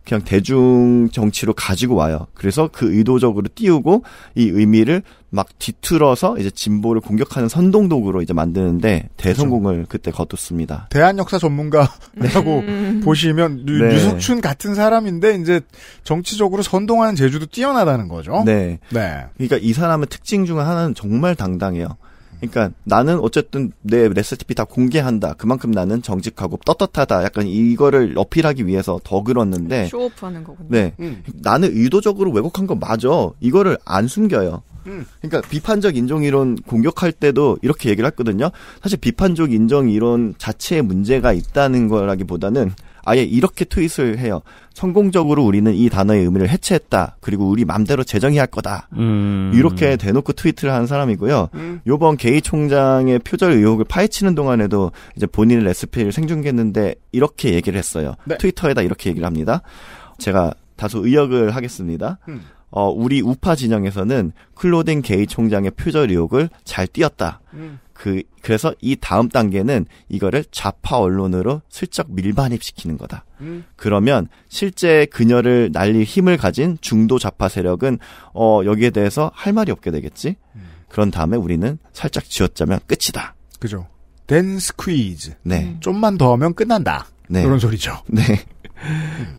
그냥 대중 정치로 가지고 와요. 그래서 그 의도적으로 띄우고 이 의미를 막 뒤틀어서 이제 진보를 공격하는 선동독으로 이제 만드는데 대성공을 그때 거뒀습니다. 대한 역사 전문가라고 음. 보시면 유- 네. 유석춘 같은 사람인데 이제 정치적으로 선동하는 재주도 뛰어나다는 거죠. 네. 네. 그러니까 이 사람의 특징 중 하나는 정말 당당해요. 그러니까 나는 어쨌든 내 레시피 다 공개한다. 그만큼 나는 정직하고 떳떳하다. 약간 이거를 어필하기 위해서 더 그렇는데 쇼오프하는 거군요. 네. 나는 의도적으로 왜곡한 거 맞아. 이거를 안 숨겨요. 음. 그러니까 비판적 인종 이론 공격할 때도 이렇게 얘기를 했거든요. 사실 비판적 인종 이론 자체에 문제가 있다는 거라기보다는 아예 이렇게 트윗을 해요. 성공적으로 우리는 이 단어의 의미를 해체했다. 그리고 우리 맘대로 재정의할 거다. 음. 이렇게 대놓고 트위트를 하는 사람이고요. 음. 요번 게이 총장의 표절 의혹을 파헤치는 동안에도 이제 본인의 레시피를 생중계했는데 이렇게 얘기를 했어요. 네. 트위터에다 이렇게 얘기를 합니다. 제가 다소 의역을 하겠습니다. 음. 어, 우리 우파 진영에서는 클로딘 게이 총장의 표절 의혹을 잘 띄웠다. 음. 그, 그래서 이 다음 단계는 이거를 좌파 언론으로 슬쩍 밀반입시키는 거다. 음. 그러면 실제 그녀를 날릴 힘을 가진 중도 좌파 세력은 어 여기에 대해서 할 말이 없게 되겠지. 그런 다음에 우리는 살짝 쥐어짜면 끝이다. 그죠. Then squeeze. 네. 좀만 더 하면 끝난다. 네. 이런 소리죠. 네.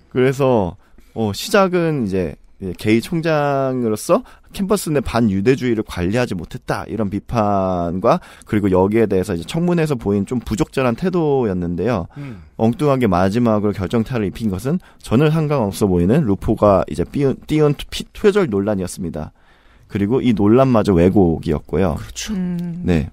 그래서 어 시작은 이제 게이 총장으로서 캠퍼스 내 반유대주의를 관리하지 못했다 이런 비판과 그리고 여기에 대해서 이제 청문회에서 보인 좀 부적절한 태도였는데요. 음. 엉뚱하게 마지막으로 결정타를 입힌 것은 전혀 상관없어 보이는 루포가 이제 띄운, 띄운 피- 표절 논란이었습니다. 그리고 이 논란마저 왜곡이었고요. 그렇죠. 음. 네.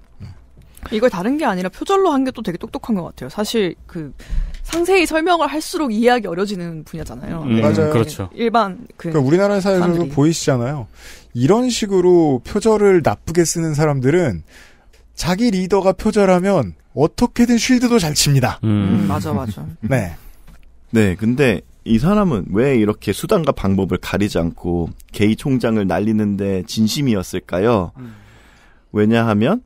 이걸 다른 게 아니라 표절로 한 게 또 되게 똑똑한 것 같아요. 사실 그 상세히 설명을 할수록 이해하기 어려지는 분야잖아요. 음, 네. 맞아요. 그렇죠. 일반 그 그러니까 우리나라 사회에서도 사람들이. 보이시잖아요. 이런 식으로 표절을 나쁘게 쓰는 사람들은 자기 리더가 표절하면 어떻게든 쉴드도 잘 칩니다. 음, 맞아 맞아. 네. 네, 근데 이 사람은 왜 이렇게 수단과 방법을 가리지 않고 게이 총장을 날리는데 진심이었을까요? 왜냐하면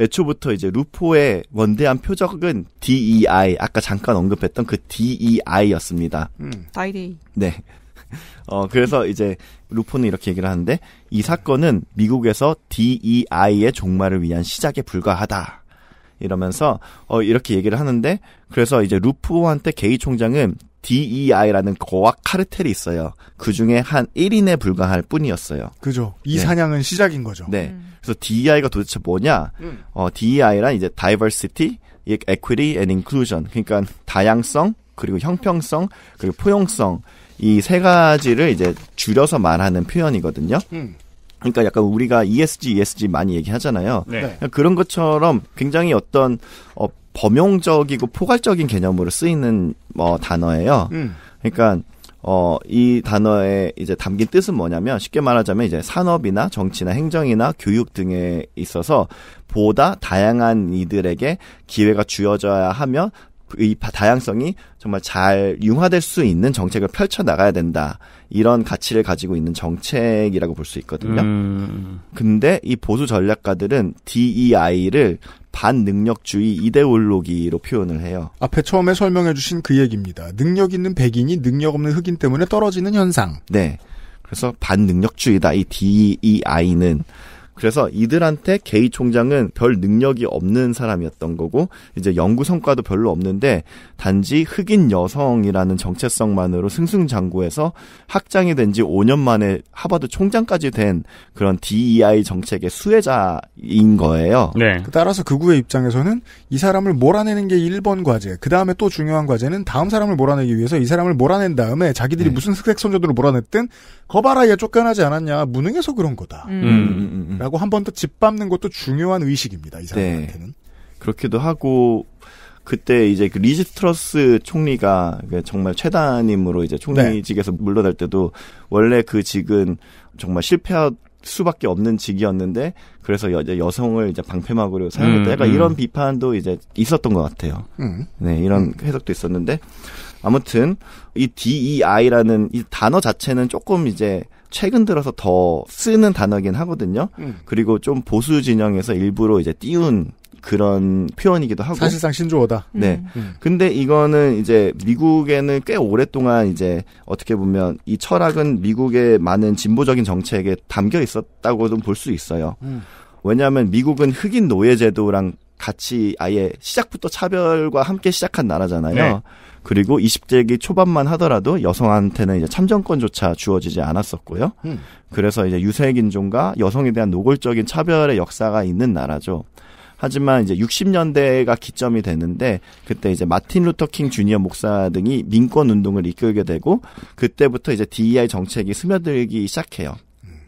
애초부터 이제 루포의 원대한 표적은 DEI, 아까 잠깐 언급했던 그 DEI였습니다. 음. DEI. 네. 어, 그래서 이제 루포는 이렇게 얘기를 하는데 이 사건은 미국에서 DEI의 종말을 위한 시작에 불과하다. 이러면서 어 이렇게 얘기를 하는데 그래서 이제 루포한테 게이 총장은 DEI라는 거악 카르텔이 있어요. 그 중에 한 1인에 불과할 뿐이었어요. 그죠. 이 네. 사냥은 시작인 거죠. 네. 그래서 DEI가 도대체 뭐냐? 음. 어, DEI란 이제 diversity, equity and inclusion. 그러니까 다양성, 그리고 형평성, 그리고 포용성. 이 세 가지를 이제 줄여서 말하는 표현이거든요. 음. 그러니까 약간 우리가 ESG, ESG 많이 얘기하잖아요. 네. 그냥 그런 것처럼 굉장히 어떤 어, 범용적이고 포괄적인 개념으로 쓰이는 뭐 단어예요. 음. 그러니까 어, 이 단어에 이제 담긴 뜻은 뭐냐면 쉽게 말하자면 이제 산업이나 정치나 행정이나 교육 등에 있어서 보다 다양한 이들에게 기회가 주어져야 하며 이 바- 다양성이 정말 잘 융화될 수 있는 정책을 펼쳐 나가야 된다. 이런 가치를 가지고 있는 정책이라고 볼 수 있거든요. 음. 근데 이 보수 전략가들은 DEI를 반능력주의 이데올로기로 표현을 해요. 앞에 처음에 설명해 주신 그 얘기입니다. 능력 있는 백인이 능력 없는 흑인 때문에 떨어지는 현상. 네. 그래서 반능력주의다. 이 DEI는. 그래서 이들한테 게이 총장은 별 능력이 없는 사람이었던 거고 이제 연구 성과도 별로 없는데 단지 흑인 여성이라는 정체성만으로 승승장구해서 학장이 된 지 5년 만에 하버드 총장까지 된 그런 DEI 정책의 수혜자인 거예요. 네. 따라서 극우의 입장에서는 이 사람을 몰아내는 게 1번 과제. 그 다음에 또 중요한 과제는 다음 사람을 몰아내기 위해서 이 사람을 몰아낸 다음에 자기들이 네. 무슨 흑색 선전으로 몰아냈든 거봐라 얘 쫓겨나지 않았냐. 무능해서 그런 거다. 음, 음, 음. 라고 한 번더 짓밟는 것도 중요한 의식입니다. 이 네. 사람한테는. 그렇기도 하고 그때 이제 그 리즈 트러스 총리가 그 정말 최단임으로 이제 총리직에서 물러날 때도 원래 그 직은 정말 실패할 수밖에 없는 직이었는데 그래서 여, 여성을 이제 방패막으로 사용했다. 음, 약간 음. 이런 비판도 이제 있었던 것 같아요. 음. 네, 이런 해석도 있었는데 아무튼 이 DEI라는 이 단어 자체는 조금 이제 최근 들어서 더 쓰는 단어긴 하거든요. 음. 그리고 좀 보수 진영에서 일부러 이제 띄운 그런 표현이기도 하고. 사실상 신조어다. 네. 음. 근데 이거는 이제 미국에는 꽤 오랫동안 이제 어떻게 보면 이 철학은 미국의 많은 진보적인 정책에 담겨 있었다고도 볼 수 있어요. 음. 왜냐하면 미국은 흑인 노예 제도랑 같이 아예 시작부터 차별과 함께 시작한 나라잖아요. 네. 그리고 20세기 초반만 하더라도 여성한테는 이제 참정권조차 주어지지 않았었고요. 음. 그래서 이제 유색인종과 여성에 대한 노골적인 차별의 역사가 있는 나라죠. 하지만 이제 60년대가 기점이 되는데 그때 이제 마틴 루터 킹 주니어 목사 등이 민권 운동을 이끌게 되고 그때부터 이제 DEI 정책이 스며들기 시작해요.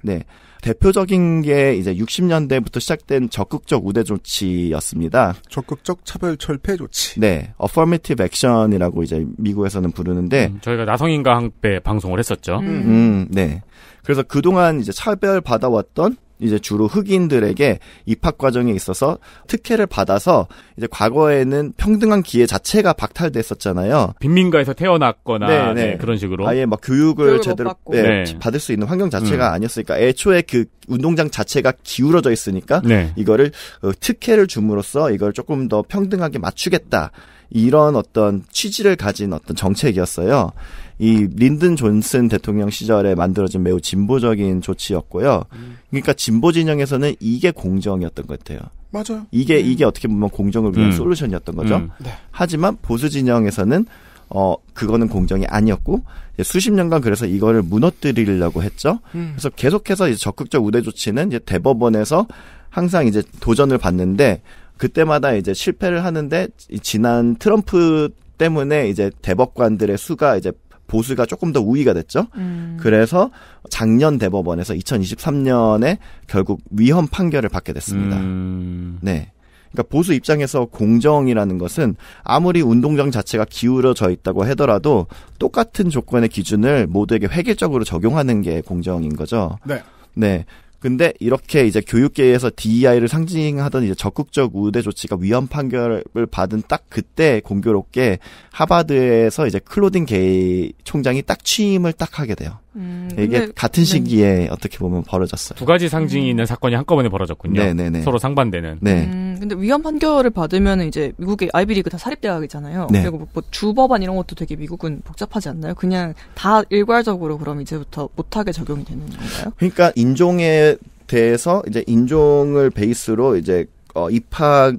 네. 대표적인 게 이제 60년대부터 시작된 적극적 우대 조치였습니다. 적극적 차별 철폐 조치. 네. affirmative action이라고 이제 미국에서는 부르는데 음, 저희가 나성인가 한때 방송을 했었죠. 음, 네. 그래서 그동안 이제 차별 받아왔던 이제 주로 흑인들에게 입학 과정에 있어서 특혜를 받아서 이제 과거에는 평등한 기회 자체가 박탈됐었잖아요. 빈민가에서 태어났거나 네, 네, 네. 그런 식으로 아예 막 교육을, 제대로 받고. 네, 네. 받을 수 있는 환경 자체가 음. 아니었으니까 애초에 그 운동장 자체가 기울어져 있으니까 네. 이거를 어, 특혜를 줌으로써 이걸 조금 더 평등하게 맞추겠다. 이런 어떤 취지를 가진 어떤 정책이었어요. 이 린든 존슨 대통령 시절에 만들어진 매우 진보적인 조치였고요. 그러니까 진보 진영에서는 이게 공정이었던 것 같아요. 맞아요. 이게 이게 어떻게 보면 공정을 위한 음. 솔루션이었던 거죠. 음. 네. 하지만 보수 진영에서는 어 그거는 공정이 아니었고 이제 수십 년간 그래서 이거를 무너뜨리려고 했죠. 음. 그래서 계속해서 이제 적극적 우대 조치는 이제 대법원에서 항상 이제 도전을 받는데 그때마다 이제 실패를 하는데 이 지난 트럼프 때문에 이제 대법관들의 수가 이제 보수가 조금 더 우위가 됐죠. 음. 그래서 작년 대법원에서 2023년에 결국 위헌 판결을 받게 됐습니다. 음, 네. 그러니까 보수 입장에서 공정이라는 것은 아무리 운동장 자체가 기울어져 있다고 하더라도 똑같은 조건의 기준을 모두에게 획일적으로 적용하는 게 공정인 거죠. 네. 네. 근데 이렇게 이제 교육계에서 DEI를 상징하던 이제 적극적 우대 조치가 위헌 판결을 받은 딱 그때 공교롭게 하바드에서 이제 클로딘 게이 총장이 딱 취임을 딱 하게 돼요. 음, 이게 근데- 같은 시기에 어떻게 보면 벌어졌어요. 두 가지 상징이 있는 사건이 한꺼번에 벌어졌군요. 네네네. 서로 상반되는. 네. 음, 근데 위헌 판결을 받으면 이제 미국의 아이비리그 다 사립대학이잖아요. 네. 그리고 뭐 주법안 이런 것도 되게 미국은 복잡하지 않나요? 그냥 다 일괄적으로 그럼 이제부터 못하게 적용이 되는 건가요? 그러니까 인종에 대해서 이제 인종을 베이스로 이제 어, 입학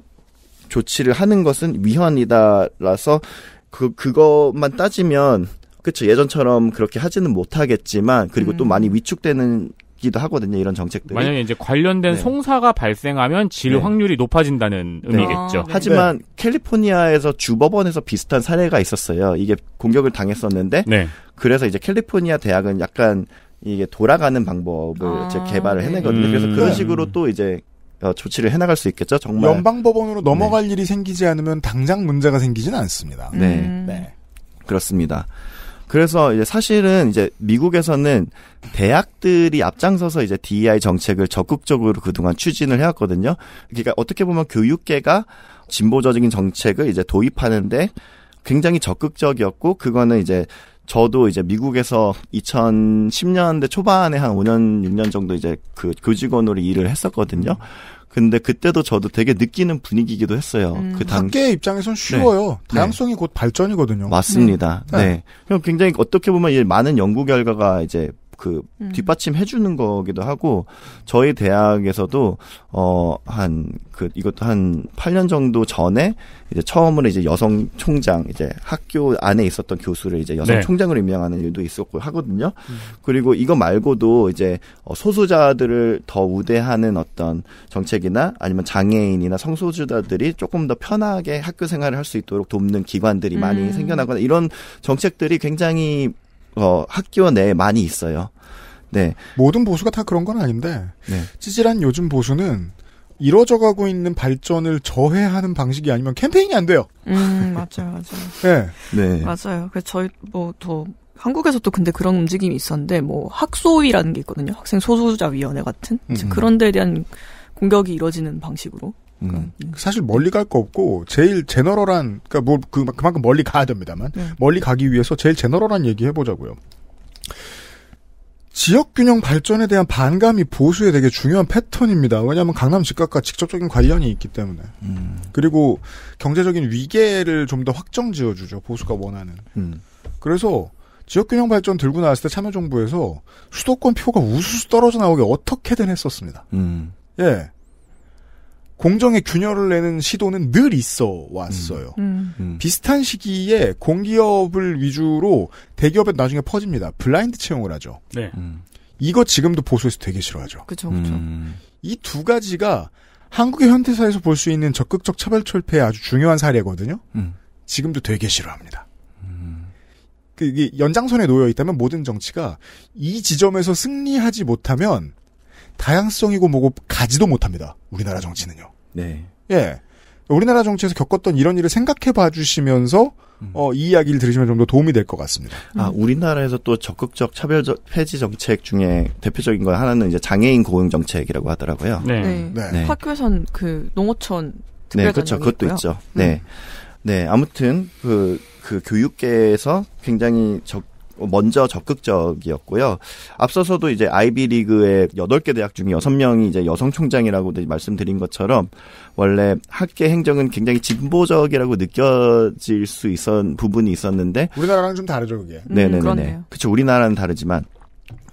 조치를 하는 것은 위헌이다라서 그 그것만 따지면 그쵸 예전처럼 그렇게 하지는 못하겠지만 그리고 또 음. 많이 위축되는 기도 하거든요 이런 정책들이 만약에 이제 관련된 네. 송사가 발생하면 질 네. 확률이 높아진다는 의미겠죠. 아, 네. 하지만 캘리포니아에서 주법원에서 비슷한 사례가 있었어요 이게 공격을 당했었는데 네. 그래서 이제 캘리포니아 대학은 약간 이게 돌아가는 방법을 아, 이제 개발을 네. 해내거든요. 음. 그래서 그런 네. 식으로 또 이제 어, 조치를 해나갈 수 있겠죠. 정말 연방법원으로 넘어갈 일이 생기지 않으면 당장 문제가 생기지는 않습니다. 네. 음. 네. 그렇습니다. 그래서 이제 사실은 이제 미국에서는 대학들이 앞장서서 이제 DEI 정책을 적극적으로 그동안 추진을 해왔거든요. 그러니까 어떻게 보면 교육계가 진보적인 정책을 이제 도입하는데 굉장히 적극적이었고 그거는 이제 저도 이제 미국에서 2010년대 초반에 한 5년 6년 정도 이제 그 교직원으로 일을 했었거든요. 근데 그때도 저도 되게 느끼는 분위기이기도 했어요. 음. 그 당, 학계의 입장에선 쉬워요. 네. 다양성이 곧 발전이거든요. 맞습니다. 네. 네. 그럼 굉장히 어떻게 보면 이 많은 연구 결과가 이제 그 음. 뒷받침 해주는 거기도 하고 저희 대학에서도 어 한 그 이것도 한 8년 정도 전에 이제 처음으로 이제 여성 총장 이제 학교 안에 있었던 교수를 이제 여성 네. 총장으로 임명하는 일도 있었고 하거든요. 그리고 이거 말고도 이제 어, 소수자들을 더 우대하는 어떤 정책이나 아니면 장애인이나 성소수자들이 조금 더 편하게 학교 생활을 할 수 있도록 돕는 기관들이 많이 음. 생겨나거나 이런 정책들이 굉장히 어 학교 내에 많이 있어요. 네. 모든 보수가 다 그런 건 아닌데 네. 찌질한 요즘 보수는 이뤄져가고 있는 발전을 저해하는 방식이 아니면 캠페인이 안 돼요. 음, 맞아요, 맞아요. 예. 네. 맞아요. 그래서 저희 뭐 더 한국에서도 근데 그런 움직임이 있었는데 뭐 학소위라는 게 있거든요. 학생 소수자 위원회 같은 이제 음. 그런 데에 대한 공격이 이뤄지는 방식으로. 음. 사실 멀리 갈 거 없고 제일 제너럴한 그러니까 뭐 그, 그만큼 멀리 가야 됩니다만 네. 멀리 가기 위해서 제일 제너럴한 얘기 해보자고요. 지역 균형 발전에 대한 반감이 보수의 되게 중요한 패턴입니다. 왜냐하면 강남 집값과 직접적인 관련이 있기 때문에. 음. 그리고 경제적인 위계를 좀 더 확정 지어주죠. 보수가 원하는. 음. 그래서 지역 균형 발전 들고 나왔을 때 참여정부에서 수도권 표가 우수수 떨어져 나오게 어떻게든 했었습니다. 음. 예. 공정의 균열을 내는 시도는 늘 있어 왔어요. 음. 음. 비슷한 시기에 공기업을 위주로 대기업에 나중에 퍼집니다. 블라인드 채용을 하죠. 네. 음. 이거 지금도 보수에서 되게 싫어하죠. 그죠, 그죠. 음. 이두 가지가 한국의 현대사에서 볼 수 있는 적극적 차별 철폐의 아주 중요한 사례거든요. 음. 지금도 되게 싫어합니다. 그 이게 연장선에 놓여 있다면 모든 정치가 이 지점에서 승리하지 못하면 다양성이고 뭐고 가지도 못합니다. 우리나라 정치는요. 네. 예. 우리나라 정치에서 겪었던 이런 일을 생각해 봐 주시면서 어, 이 이야기를 들으시면 좀 더 도움이 될 것 같습니다. 아, 우리나라에서 또 적극적 차별 폐지 정책 중에 대표적인 거 하나는 이제 장애인 고용 정책이라고 하더라고요. 네. 네. 네. 네. 학교에선 그 농어촌 네, 특별 그렇죠. 그것도 있고요. 있죠. 네. 네, 아무튼 그, 그 교육계에서 굉장히 적, 먼저 적극적이었고요. 앞서서도 이제 아이비리그의 8개 대학 중에 6명이 이제 여성 총장이라고 말씀드린 것처럼 원래 학계 행정은 굉장히 진보적이라고 느껴질 수 있었 부분이 있었는데 우리나라랑 좀 다르죠, 그게. 음, 네 네 네. 그렇네요. 그렇죠. 우리나라는 다르지만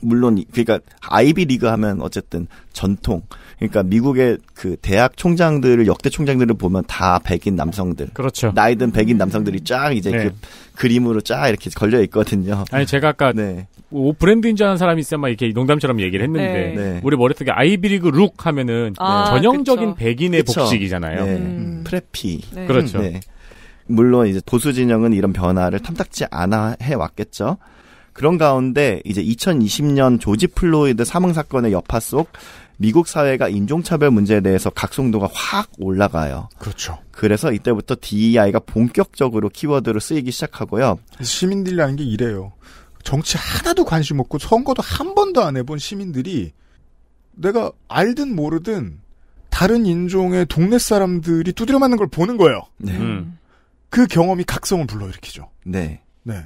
물론 이- 그러니까 아이비 리그 하면 어쨌든 전통. 그러니까 미국의 그 대학 총장들을 역대 총장들을 보면 다 백인 남성들. 그렇죠. 나이든 백인 남성들이 쫙 이제 네. 그 그림으로 쫙 이렇게 걸려 있거든요. 아니 제가 아까 네. 뭐 브랜드인 줄 아는 사람이 있으면 막 이렇게 농담처럼 얘기를 했는데 네. 네. 우리 머릿속에 아이비리그 look 하면은 아, 전형적인 그쵸. 백인의 그쵸. 복식이잖아요. 네. 음. preppy. 네. 그렇죠. 네. 물론 이제 보수 진영은 이런 변화를 탐탁지 않아 해 왔겠죠. 그런 가운데 이제 2020년 조지 플로이드 사망 사건의 여파 속 미국 사회가 인종차별 문제에 대해서 각성도가 확 올라가요. 그렇죠. 그래서 이때부터 DEI가 본격적으로 키워드로 쓰이기 시작하고요. 시민들이라는 게 이래요. 정치 하나도 관심 없고 선거도 한 번도 안 해본 시민들이 내가 알든 모르든 다른 인종의 동네 사람들이 두드려 맞는 걸 보는 거예요. 네. 음. 그 경험이 각성을 불러일으키죠. 네. 네.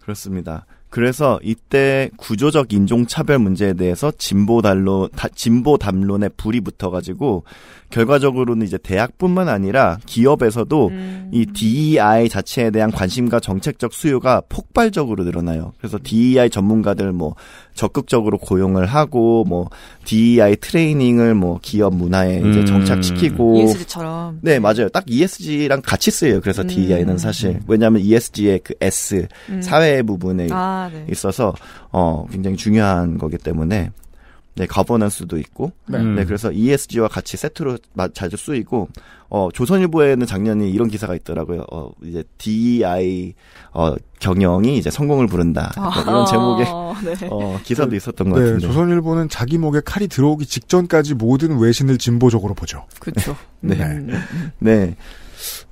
그렇습니다. 그래서 이때 구조적 인종차별 문제에 대해서 진보 담론, 다- 진보 담론에 불이 붙어가지고 결과적으로는 이제 대학뿐만 아니라 기업에서도 음. 이 DEI 자체에 대한 관심과 정책적 수요가 폭발적으로 늘어나요. 그래서 DEI 전문가들 뭐 적극적으로 고용을 하고 뭐 DEI 트레이닝을 뭐 기업 문화에 이제 음. 정착시키고 ESG처럼. 네, 맞아요. 딱 ESG랑 같이 쓰여요. 그래서 음. DEI는 사실. 왜냐하면 ESG의 그 S, 음. 사회 부분에 아, 네. 있어서, 어, 굉장히 중요한 거기 때문에, 네, 거버넌스도 있고, 네. 음. 네, 그래서 ESG와 같이 세트로 마- 자주 쓰이고, 어, 조선일보에는 작년에 이런 기사가 있더라고요. 어, 이제 DEI, 어, 경영이 이제 성공을 부른다. 아, 이런 제목의, 네. 어, 기사도 있었던 것 네, 같은데. 조선일보는 자기 목에 칼이 들어오기 직전까지 모든 외신을 진보적으로 보죠. 그렇죠. 네. 음, 음. 네.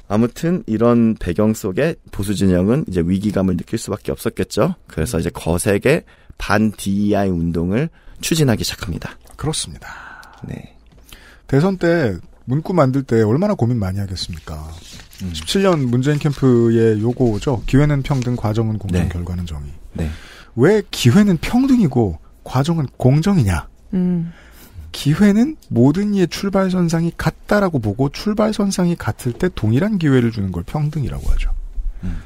아무튼 이런 배경 속에 보수 진영은 이제 위기감을 느낄 수밖에 없었겠죠. 그래서 이제 거세게 반 DEI 운동을 추진하기 시작합니다. 그렇습니다. 네. 대선 때 문구 만들 때 얼마나 고민 많이 하겠습니까? 음. 17년 문재인 캠프의 요거죠. 기회는 평등, 과정은 공정, 네. 결과는 정의. 네. 왜 기회는 평등이고 과정은 공정이냐? 음. 기회는 모든 이의 출발선상이 같다라고 보고 출발선상이 같을 때 동일한 기회를 주는 걸 평등이라고 하죠. 음.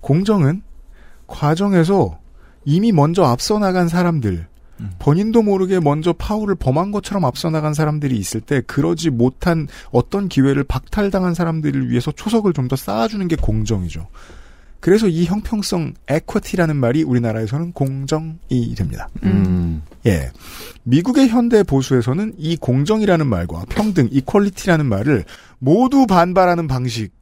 공정은 과정에서 이미 먼저 앞서 나간 사람들, 음. 본인도 모르게 먼저 파울을 범한 것처럼 앞서 나간 사람들이 있을 때 그러지 못한 어떤 기회를 박탈당한 사람들을 위해서 초석을 좀 더 쌓아주는 게 공정이죠. 그래서 이 형평성 에쿼티라는 말이 우리나라에서는 공정이 됩니다. 음. 예. 미국의 현대 보수에서는 이 공정이라는 말과 평등, 이퀄리티라는 말을 모두 반발하는 방식.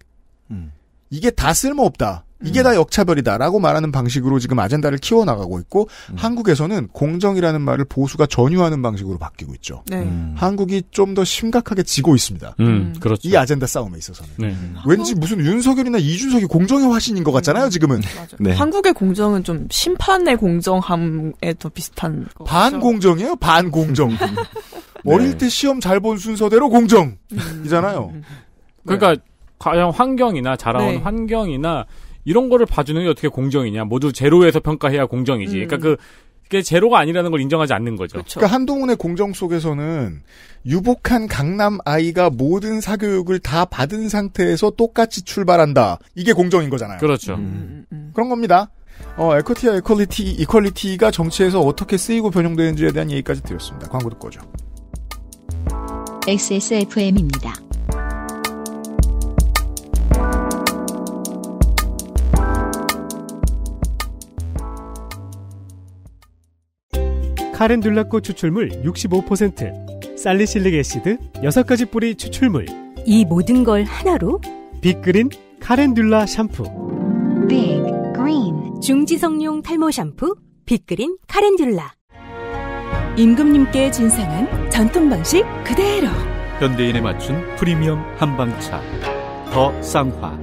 음. 이게 다 쓸모없다. 이게 다 역차별이다라고 말하는 방식으로 지금 아젠다를 키워나가고 있고 음. 한국에서는 공정이라는 말을 보수가 전유하는 방식으로 바뀌고 있죠. 네. 음. 한국이 좀 더 심각하게 지고 있습니다. 음, 그렇죠. 이 아젠다 싸움에 있어서는. 네. 왠지 무슨 윤석열이나 이준석이 공정의 화신인 것 같잖아요, 지금은. 네. 한국의 공정은 좀 심판의 공정함에 더 비슷한 거. 반공정이에요, 반공정. 어릴 때 시험 잘 본 순서대로 공정이잖아요. 그러니까 과연 환경이나 자라온 네. 환경이나 이런 거를 봐주는 게 어떻게 공정이냐. 모두 제로에서 평가해야 공정이지. 음. 그러니까 그 그게 제로가 아니라는 걸 인정하지 않는 거죠. 그렇죠. 그러니까 한동훈의 공정 속에서는 유복한 강남 아이가 모든 사교육을 다 받은 상태에서 똑같이 출발한다. 이게 공정인 거잖아요. 그렇죠. 음, 음. 그런 겁니다. 어, equity와 equality, equality가 정치에서 어떻게 쓰이고 변형되는지에 대한 얘기까지 드렸습니다. 광고 듣고 오죠. XSFM입니다. 카렌듈라 꽃 추출물 65%, 살리실릭 애시드 6가지 뿌리 추출물, 이 모든 걸 하나로 빅그린 카렌듈라 샴푸. Big Green 중지성용 탈모 샴푸 빅그린 카렌듈라 임금님께 진상한 전통 방식 그대로 현대인에 맞춘 프리미엄 한방차. 더 쌍화.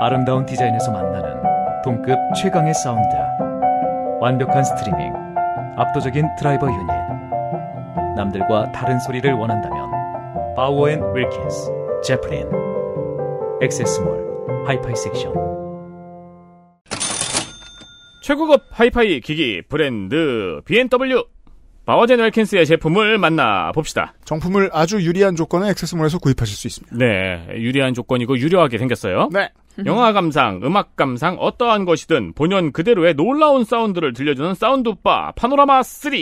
아름다운 디자인에서 만나는 동급 최강의 사운드 완벽한 스트리밍 압도적인 드라이버 유닛 남들과 다른 소리를 원한다면 바워스 앤 윌킨스 제플린 XS몰 하이파이 섹션 최고급 하이파이 기기 브랜드 B&W 바워젠 웰킨스의 제품을 만나 봅시다. 정품을 아주 유리한 조건에 액세스몰에서 구입하실 수 있습니다. 네, 유리한 조건이고 유려하게 생겼어요. 네. 영화 감상, 음악 감상, 어떠한 것이든 본연 그대로의 놀라운 사운드를 들려주는 사운드바 파노라마 3.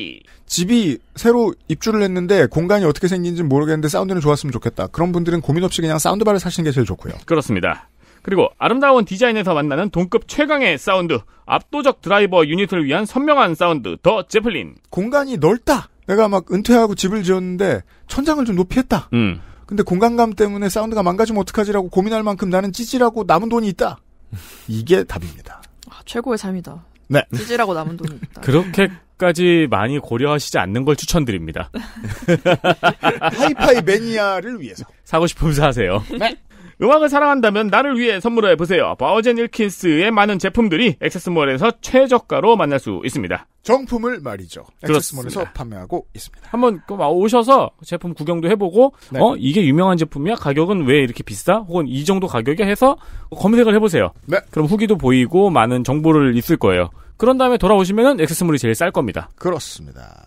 집이 새로 입주를 했는데 공간이 어떻게 생긴지 모르겠는데 사운드는 좋았으면 좋겠다. 그런 분들은 고민 없이 그냥 사운드바를 사시는 게 제일 좋고요. 그렇습니다. 그리고 아름다운 디자인에서 만나는 동급 최강의 사운드, 압도적 드라이버 유닛을 위한 선명한 사운드, 더 제플린. 공간이 넓다. 내가 막 은퇴하고 집을 지었는데 천장을 좀 높이 했다. 음. 근데 공간감 때문에 사운드가 망가지면 어떡하지라고 고민할 만큼 나는 찌질하고 남은 돈이 있다. 이게 답입니다. 아, 최고의 삶이다. 네. 찌질하고 남은 돈이 있다. 그렇게까지 많이 고려하시지 않는 걸 추천드립니다. 하이파이 매니아를 위해서. 사고 싶으면 사세요. 네. 음악을 사랑한다면 나를 위해 선물해 보세요. 바워젠 일킨스의 많은 제품들이 액세스몰에서 최저가로 만날 수 있습니다. 정품을 말이죠. 액세스몰에서 그렇습니다. 판매하고 있습니다. 한번 그 오셔서 제품 구경도 해보고 네. 어 이게 유명한 제품이야 가격은 왜 이렇게 비싸 혹은 이 정도 가격에 해서 검색을 해보세요. 네. 그럼 후기도 보이고 많은 정보를 있을 거예요. 그런 다음에 돌아오시면은 액세스몰이 제일 쌀 겁니다. 그렇습니다.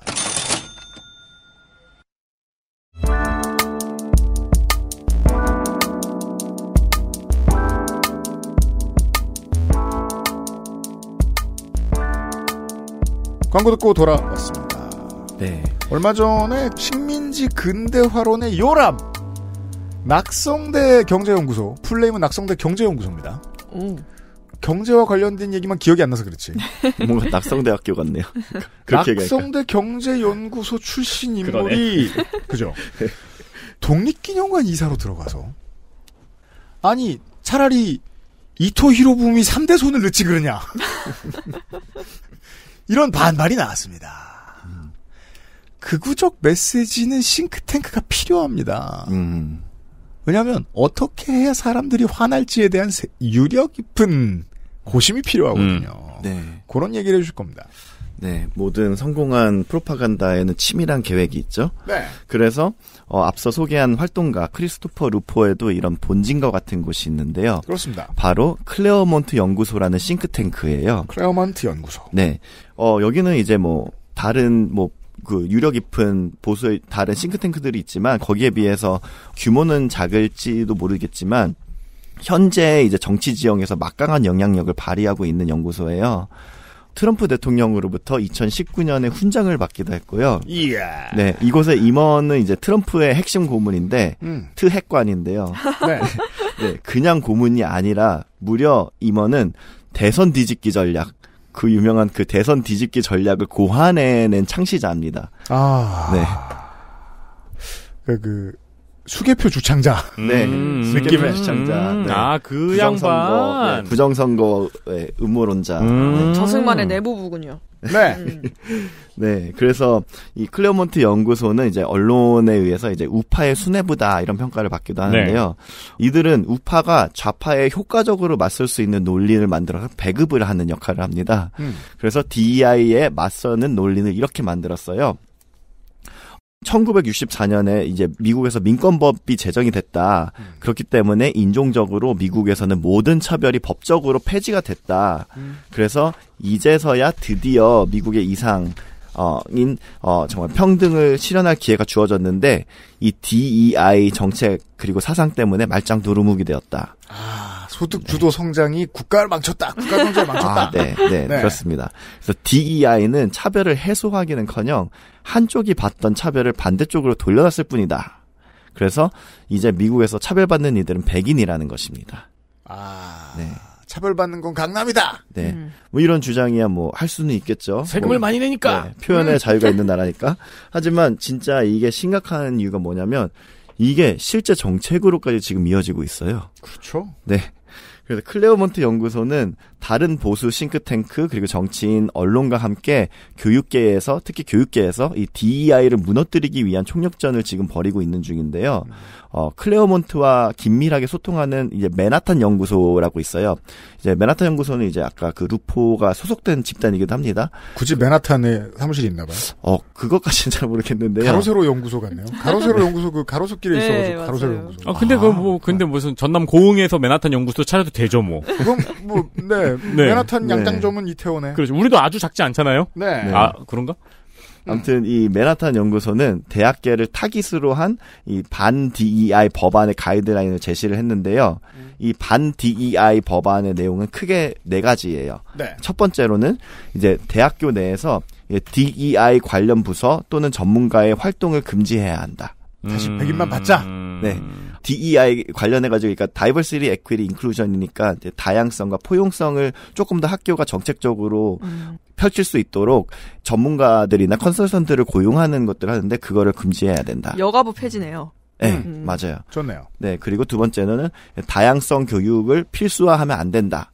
광고 듣고 돌아왔습니다. 네. 얼마 전에 식민지 근대화론의 요람 낙성대 경제연구소 풀네임은 낙성대 경제연구소입니다. 오. 경제와 관련된 얘기만 기억이 안 나서 그렇지. 뭔가 낙성대학교 같네요. 그렇게 얘기하니까. 낙성대 경제연구소 출신 인물이 그죠? 독립기념관 이사로 들어가서 아니 차라리 이토 히로부미 3대손을 넣지 그러냐 이런 반발이 나왔습니다. 극우적 메시지는 싱크탱크가 필요합니다. 음. 왜냐하면 어떻게 해야 사람들이 화날지에 대한 세- 유력 깊은 고심이 필요하거든요. 네. 그런 얘기를 해주실 겁니다. 네, 모든 성공한 프로파간다에는 치밀한 계획이 있죠. 네. 그래서 어, 앞서 소개한 활동가 크리스토퍼 루포에도 이런 본진과 같은 곳이 있는데요. 그렇습니다. 바로 클레어몬트 연구소라는 싱크탱크예요. 클레어먼트 연구소. 네, 어, 여기는 이제 뭐 다른 뭐 그 유력 깊은 보수의 다른 싱크탱크들이 있지만 거기에 비해서 규모는 작을지도 모르겠지만 현재 이제 정치 지형에서 막강한 영향력을 발휘하고 있는 연구소예요. 트럼프 대통령으로부터 2019년에 훈장을 받기도 했고요. 이야. 네, 이곳의 임원은 이제 트럼프의 핵심 고문인데 음. 트핵관인데요. 네. 네, 그냥 고문이 아니라 무려 임원은 대선 뒤집기 전략, 그 유명한 그 대선 뒤집기 전략을 고안해낸 창시자입니다. 아. 네. 그, 그, 수개표 주창자. 네, 음. 느낌의 창시자. 음. 네. 아, 그 부정선거, 양반. 네, 부정선거의 음모론자. 음. 저승만의 내부부군요. 네. 음. 네, 그래서 이 클레어몬트 연구소는 이제 언론에 의해서 이제 우파의 수뇌부다 이런 평가를 받기도 하는데요. 이들은 우파가 좌파에 효과적으로 맞설 수 있는 논리를 만들어서 배급을 하는 역할을 합니다. 음. 그래서 DEI에 맞서는 논리를 이렇게 만들었어요. 1964년에 이제 미국에서 민권법이 제정이 됐다. 그렇기 때문에 인종적으로 미국에서는 모든 차별이 법적으로 폐지가 됐다. 그래서 이제서야 드디어 미국의 이상 어인 어 정말 평등을 실현할 기회가 주어졌는데 이 DEI 정책 그리고 사상 때문에 말짱 도루묵이 되었다. 아, 소득 주도 성장이 국가를 망쳤다. 국가 경제를 망쳤다. 아, 네, 네, 그렇습니다. 그래서 DEI는 차별을 해소하기는커녕 한쪽이 받던 차별을 반대쪽으로 돌려놨을 뿐이다. 그래서 이제 미국에서 차별받는 이들은 백인이라는 것입니다. 아, 네. 차별받는 건 강남이다. 네. 뭐 이런 주장이야 뭐 할 수는 있겠죠. 세금을 뭐, 많이 내니까. 네, 표현의 자유가 있는 나라니까. 하지만 진짜 이게 심각한 이유가 뭐냐면 이게 실제 정책으로까지 지금 이어지고 있어요. 그렇죠. 네. 그래서 클레어몬트 연구소는 다른 보수 싱크탱크 그리고 정치인 언론과 함께 교육계에서 특히 교육계에서 이 DEI를 무너뜨리기 위한 총력전을 지금 벌이고 있는 중인데요. 어, 클레어몬트와 긴밀하게 소통하는 이제 맨하탄 연구소라고 있어요. 이제 맨하탄 연구소는 이제 아까 그 루포가 소속된 집단이기도 합니다. 굳이 맨하탄에 사무실이 있나 봐요. 어, 그것까지는 잘 모르겠는데요. 가로세로 연구소 같네요. 가로세로 연구소 그 가로수길에 네, 있어가지고 가로세로. 연구소. 아, 근데 그 뭐, 근데 무슨 전남 고흥에서 맨하탄 연구소 차려도 되죠, 뭐. 그럼 뭐, 네. 네. 맨하탄 네. 양장점은 이태원에. 그렇죠. 우리도 아주 작지 않잖아요? 네. 네. 아, 그런가? 아무튼 이 맨하탄 연구소는 대학계를 타깃으로 한 이 반 DEI 법안의 가이드라인을 제시를 했는데요. 이반 DEI 법안의 내용은 크게 네 가지예요. 네. 첫 번째로는 이제 대학교 내에서 이 DEI 관련 부서 또는 전문가의 활동을 금지해야 한다. 다시 백인만 받자. 음. 네. DEI 관련해 가지고 그러니까 다이버시티 에퀴리 인클루전이니까 이제 다양성과 포용성을 조금 더 학교가 정책적으로 음. 펼칠 수 있도록 전문가들이나 컨설턴트를 고용하는 것들을 하는데 그거를 금지해야 된다. 여가부 폐지네요. 네, 음. 맞아요. 좋네요. 네, 그리고 두 번째는 다양성 교육을 필수화하면 안 된다.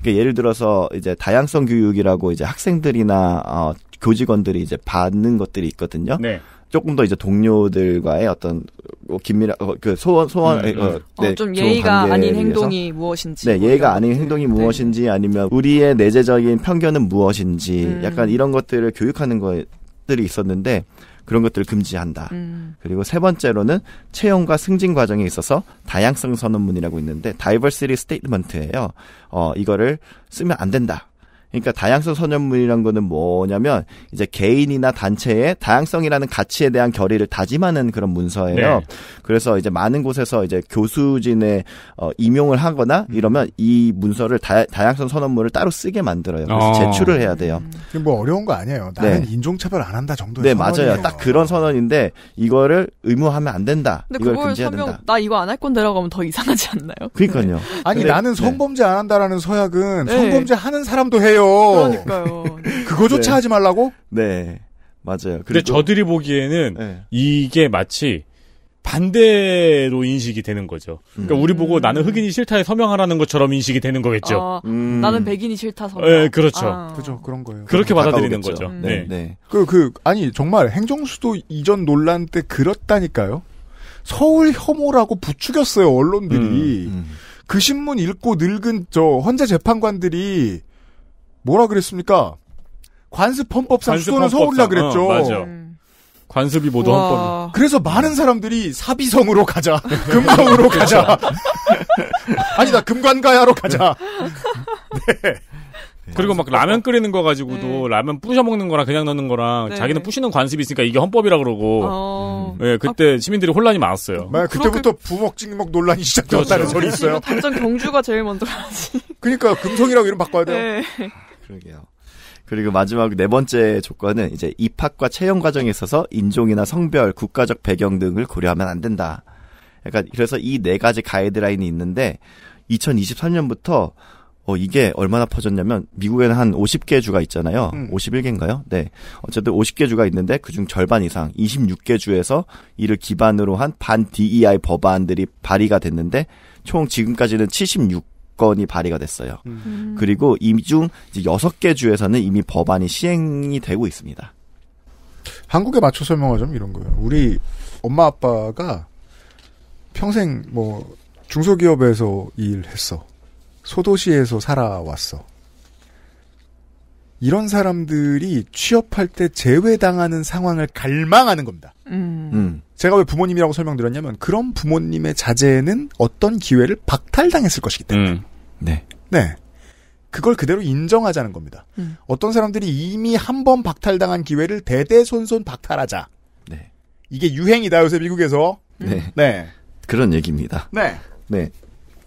그러니까 예를 들어서 이제 다양성 교육이라고 이제 학생들이나 어, 교직원들이 이제 받는 것들이 있거든요. 네. 조금 더 이제 동료들과의 어떤 어, 긴밀한 어, 그 소원 소원 음, 음. 어, 어, 네, 좀 좋은 예의가 아닌 위해서. 행동이 무엇인지. 네, 뭐 예의가 이런 아닌. 행동이 네. 무엇인지 아니면 우리의 내재적인 편견은 무엇인지 음. 약간 이런 것들을 교육하는 것들이 있었는데 그런 것들을 금지한다. 음. 그리고 세 번째로는 채용과 승진 과정에 있어서 다양성 선언문이라고 있는데 diversity statement예요. 어 이거를 쓰면 안 된다. 그러니까 다양성 선언문이란 거는 뭐냐면 이제 개인이나 단체의 다양성이라는 가치에 대한 결의를 다짐하는 그런 문서예요. 네. 그래서 이제 많은 곳에서 이제 교수진에 어, 임용을 하거나 이러면 이 문서를 다, 다양성 선언문을 따로 쓰게 만들어요. 그래서 어. 제출을 해야 돼요. 이게 뭐 어려운 거 아니에요. 나는 네. 인종차별 안 한다 정도의 네, 선언이에요. 맞아요. 딱 그런 선언인데 이거를 의무하면 안 된다. 근데 이걸 그걸 금지해야 서명 된다. 나 이거 안 할 건데라고 하면 더 이상하지 않나요? 그러니까요. 아니 근데- 나는 네. 성범죄 안 한다라는 서약은 네. 성범죄 하는 사람도 해요. 그러니까요. 그거조차 네. 하지 말라고? 네, 맞아요. 근데 저들이 보기에는 네. 이게 마치 반대로 인식이 되는 거죠. 그러니까 음. 우리 보고 나는 흑인이 싫다에 서명하라는 것처럼 인식이 되는 거겠죠. 어, 음. 나는 백인이 싫다서. 예, 그렇죠. 아. 그죠 그런 거예요. 그렇게 받아들이는 다가오겠죠. 거죠. 네, 네. 네. 그, 그, 아니, 정말 행정수도 이전 논란 때 그렇다니까요. 서울 혐오라고 부추겼어요, 언론들이. 음. 그 신문 읽고 늙은 저 헌재 재판관들이 뭐라 그랬습니까? 관습 헌법상 관습 수도는 서울이라 헌법상. 그랬죠. 어, 맞아. 음. 관습이 모두 헌법. 와. 그래서 많은 사람들이 사비성으로 가자. 금성으로 가자. 아니다, 금관가야로 가자. 그리고 막 라면 끓이는 거 가지고도 네. 라면 부셔 먹는 거랑 그냥 넣는 거랑 네. 자기는 부시는 관습이 있으니까 이게 헌법이라 그러고. 어. 예, 그때 시민들이 혼란이 많았어요. 막 그때부터 부먹 찍먹 논란이 시작되었다는 그렇죠. 소리 있어요. 당장 경주가 제일 먼저 가지. 그러니까 금성이라고 이름 바꿔야 돼요. 네. 그러게요. 그리고 마지막 네 번째 조건은 이제 입학과 채용 과정에 있어서 인종이나 성별, 국가적 배경 등을 고려하면 안 된다. 약간 그래서 이 네 가지 가이드라인이 있는데 2023년부터 어, 이게 얼마나 퍼졌냐면, 미국에는 한 50개 주가 있잖아요. 음. 51개인가요? 네. 어쨌든 50개 주가 있는데, 그중 절반 이상, 26개 주에서 이를 기반으로 한 반 DEI 법안들이 발의가 됐는데, 총 지금까지는 76 건이 발의가 됐어요. 음. 그리고 이중 6개 주에서는 이미 법안이 시행이 되고 있습니다. 한국에 맞춰 설명하자면 이런 거예요. 우리 엄마 아빠가 평생 뭐 중소기업에서 일했어. 소도시에서 살아왔어. 이런 사람들이 취업할 때 제외당하는 상황을 갈망하는 겁니다. 음. 음. 제가 왜 부모님이라고 설명드렸냐면 그런 부모님의 자제는 어떤 기회를 박탈당했을 것이기 때문에. 음. 네. 네. 그걸 그대로 인정하자는 겁니다. 음. 어떤 사람들이 이미 한 번 박탈당한 기회를 대대손손 박탈하자. 네. 이게 유행이다 요새 미국에서. 네. 네. 그런 얘기입니다. 네. 네.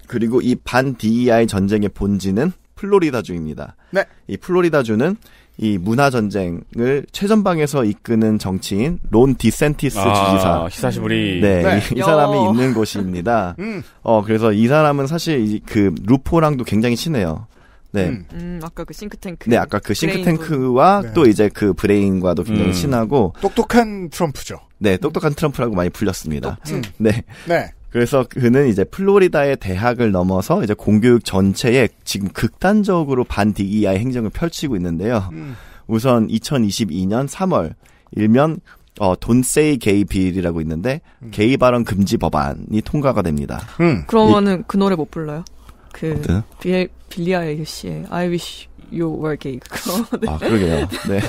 그리고 이 반 DEI 전쟁의 본질은 플로리다주입니다. 네. 이 플로리다주는 이 문화 전쟁을 최전방에서 이끄는 정치인 론 디센티스 아, 주지사. 久しぶり. 네, 네. 이. 사람이 있는 곳입니다. 음. 어, 그래서 이 사람은 사실 이, 그 루포랑도 굉장히 친해요. 네. 음. 음, 아까 그 싱크탱크. 네, 아까 그. 싱크탱크와 네. 또 이제 그 브레인과도 굉장히 음. 친하고, 똑똑한 트럼프죠. 네, 똑똑한 트럼프라고 많이 불렸습니다. 음. 네. 네. 그래서 그는 이제 플로리다의 대학을 넘어서 이제 공교육 전체에 지금 극단적으로 반 DEI 행정을 펼치고 있는데요. 음. 우선 2022년 3월 일면 어 Don't Say Gay Bill이라고 있는데 게이 발언 금지 법안이 통과가 됩니다. 음. 그러면은 그 노래 못 불러요? 그? 빌 빌리 아일리시의 I Wish You Were Gay 그거. 네. 아 그러게요. 네.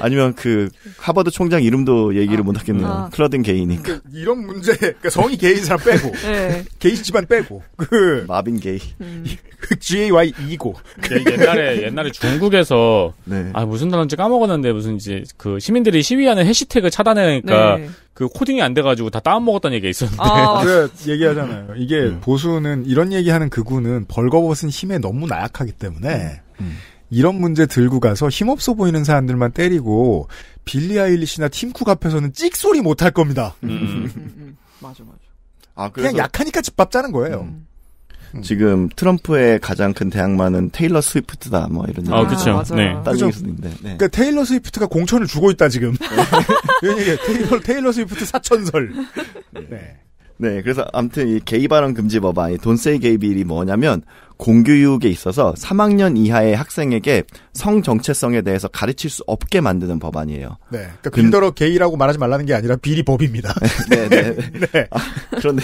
아니면 그 하버드 총장 이름도 얘기를 못 하겠네요. 아. 클러든 게이니까 그 이런 문제, 그러니까 성이 게이인 사람 빼고, 네. 게이 집안 빼고, 그, 마빈 게이. 음. GAY 이고. 예- 옛날에 옛날에 중국에서 네. 아 무슨 단어인지 까먹었는데 무슨 이제 그 시민들이 시위하는 해시태그 차단하니까 네. 그 코딩이 안 돼가지고 다 다운 먹었다는 얘기가 있었는데 아, 그 얘기하잖아요. 이게 음. 보수는 이런 얘기하는 극우는 벌거벗은 힘에 너무 나약하기 때문에 음. 이런 문제 들고 가서 힘없어 보이는 사람들만 때리고 빌리 아일리시나 팀쿡 앞에서는 찍소리 못 할 겁니다. 음. 음, 음. 맞아 맞아. 아 그냥 약하니까 집밥 짜는 거예요. 음. 지금 트럼프의 가장 큰 대항마는 테일러 스위프트다 뭐 이런 얘기. 아. 맞아. 네. 있는데. 네. 그러니까 테일러 스위프트가 공천을 주고 있다 지금. 얘기 테일러 테일러 스위프트 사천설. 네. 네, 그래서 아무튼 이 게이 발언 금지 법안 이 Don't Say Gay Bill이 뭐냐면 공교육에 있어서 3학년 이하의 학생에게 성 정체성에 대해서 가르칠 수 없게 만드는 법안이에요. 네. 그러니까 빌더러 게이라고 말하지 말라는 게 아니라 Bill이 법입니다. 네, 네. 네. 아, 그런데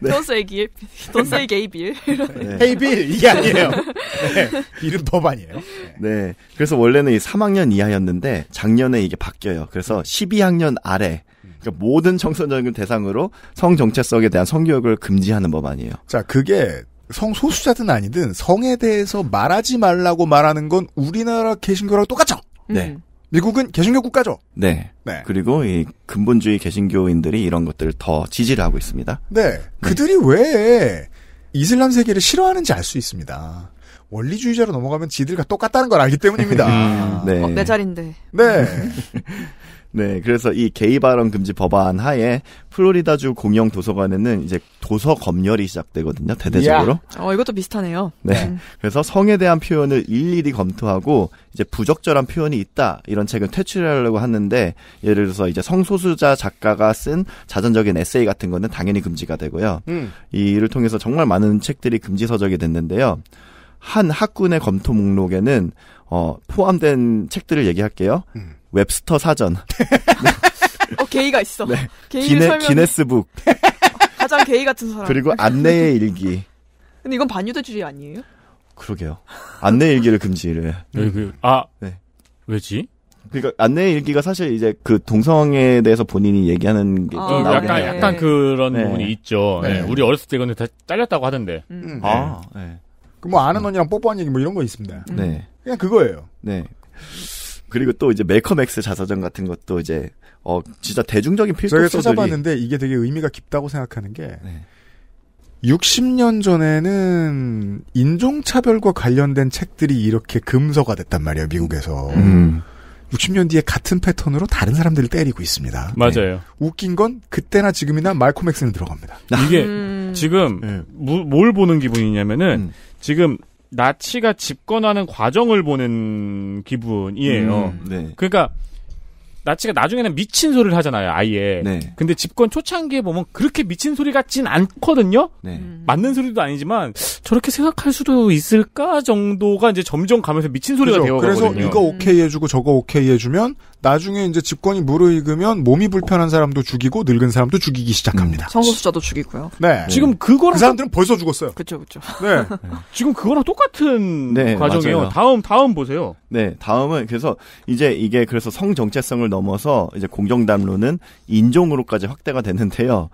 네. Don't say gay, don't say gay bill. 네. 헤이 빌 이게 아니에요. 네. 빌은 법안이에요. 네. 그래서 원래는 이 3학년 이하였는데 작년에 이게 바뀌어요. 그래서 12학년 아래 그러니까 모든 청소년을 대상으로 성 정체성에 대한 성교육을 금지하는 법안이에요. 자, 그게 성소수자든 아니든 성에 대해서 말하지 말라고 말하는 건 우리나라 개신교랑 똑같죠? 네. 음. 미국은 개신교 국가죠? 네. 네. 그리고 이 근본주의 개신교인들이 이런 것들을 더 지지를 하고 있습니다. 네. 그들이 왜 이슬람 세계를 싫어하는지 알 수 있습니다. 원리주의자로 넘어가면 지들과 똑같다는 걸 알기 때문입니다. 네. 어, 내 자리인데. 네. 네, 그래서 이 게이 발언 금지 법안 하에 플로리다주 공영 도서관에는 이제 도서 검열이 시작되거든요, 대대적으로. 어, 이것도 비슷하네요. 네. 음. 그래서 성에 대한 표현을 일일이 검토하고 이제 부적절한 표현이 있다 이런 책을 퇴출하려고 하는데 예를 들어서 이제 성소수자 작가가 쓴 자전적인 에세이 같은 거는 당연히 금지가 되고요. 음. 이 일을 통해서 정말 많은 책들이 금지 서적이 됐는데요. 한 학군의 검토 목록에는 어, 포함된 책들을 얘기할게요. 음. 웹스터 사전, 어, 게이가 있어. 네. 기네, 설명. 기네스북, 가장 게이 같은 사람. 그리고 안내의 일기. 근데 이건 반유대주의 아니에요? 그러게요. 안내 일기를 금지를. 여기 그, 아 네. 왜지? 그러니까 안내 일기가 사실 이제 그 동성에 대해서 본인이 얘기하는 게 아, 좀 나오긴 약간 해요. 네. 약간 그런 네. 부분이 있죠. 네. 네. 우리 어렸을 때 근데 다 잘렸다고 하던데. 음. 아, 네. 그뭐 아는 언니랑 뽀뽀한 얘기 뭐 이런 거 있습니다. 음. 네. 그냥 그거예요. 네. 그리고 또 이제 멜컴 X 자서전 같은 것도 이제 어 진짜 대중적인 필독서들이 찾아봤는데 이게 되게 의미가 깊다고 생각하는 게 네. 60년 전에는 인종차별과 관련된 책들이 이렇게 금서가 됐단 말이에요, 미국에서. 음. 60년 뒤에 같은 패턴으로 다른 사람들을 때리고 있습니다. 맞아요. 웃긴 건 그때나 지금이나 말콤 엑스는 들어갑니다. 이게 음. 지금 네. 무- 뭘 보는 기분이냐면은 음. 지금 나치가 집권하는 과정을 보는 기분이에요. 음, 네. 그러니까 나치가 나중에는 미친 소리를 하잖아요, 아예. 네. 근데 집권 초창기에 보면 그렇게 미친 소리 같진 않거든요. 네. 맞는 소리도 아니지만 저렇게 생각할 수도 있을까 정도가 이제 점점 가면서 미친 소리가 그죠? 되어가거든요. 그래서 이거 오케이 해주고 저거 오케이 해주면 나중에 이제 집권이 무르익으면 몸이 불편한 사람도 죽이고 늙은 사람도 죽이기 시작합니다. 성소수자도 죽이고요. 네. 지금 그거랑 그 사람들은 벌써 죽었어요. 그쵸 그쵸. 네. 지금 그거랑 똑같은 네, 과정이에요. 맞아요. 다음 다음 보세요. 네, 다음은 그래서 이제 이게 그래서 성 정체성을 넘어서 이제 공정담론은 인종으로까지 확대가 됐는데요.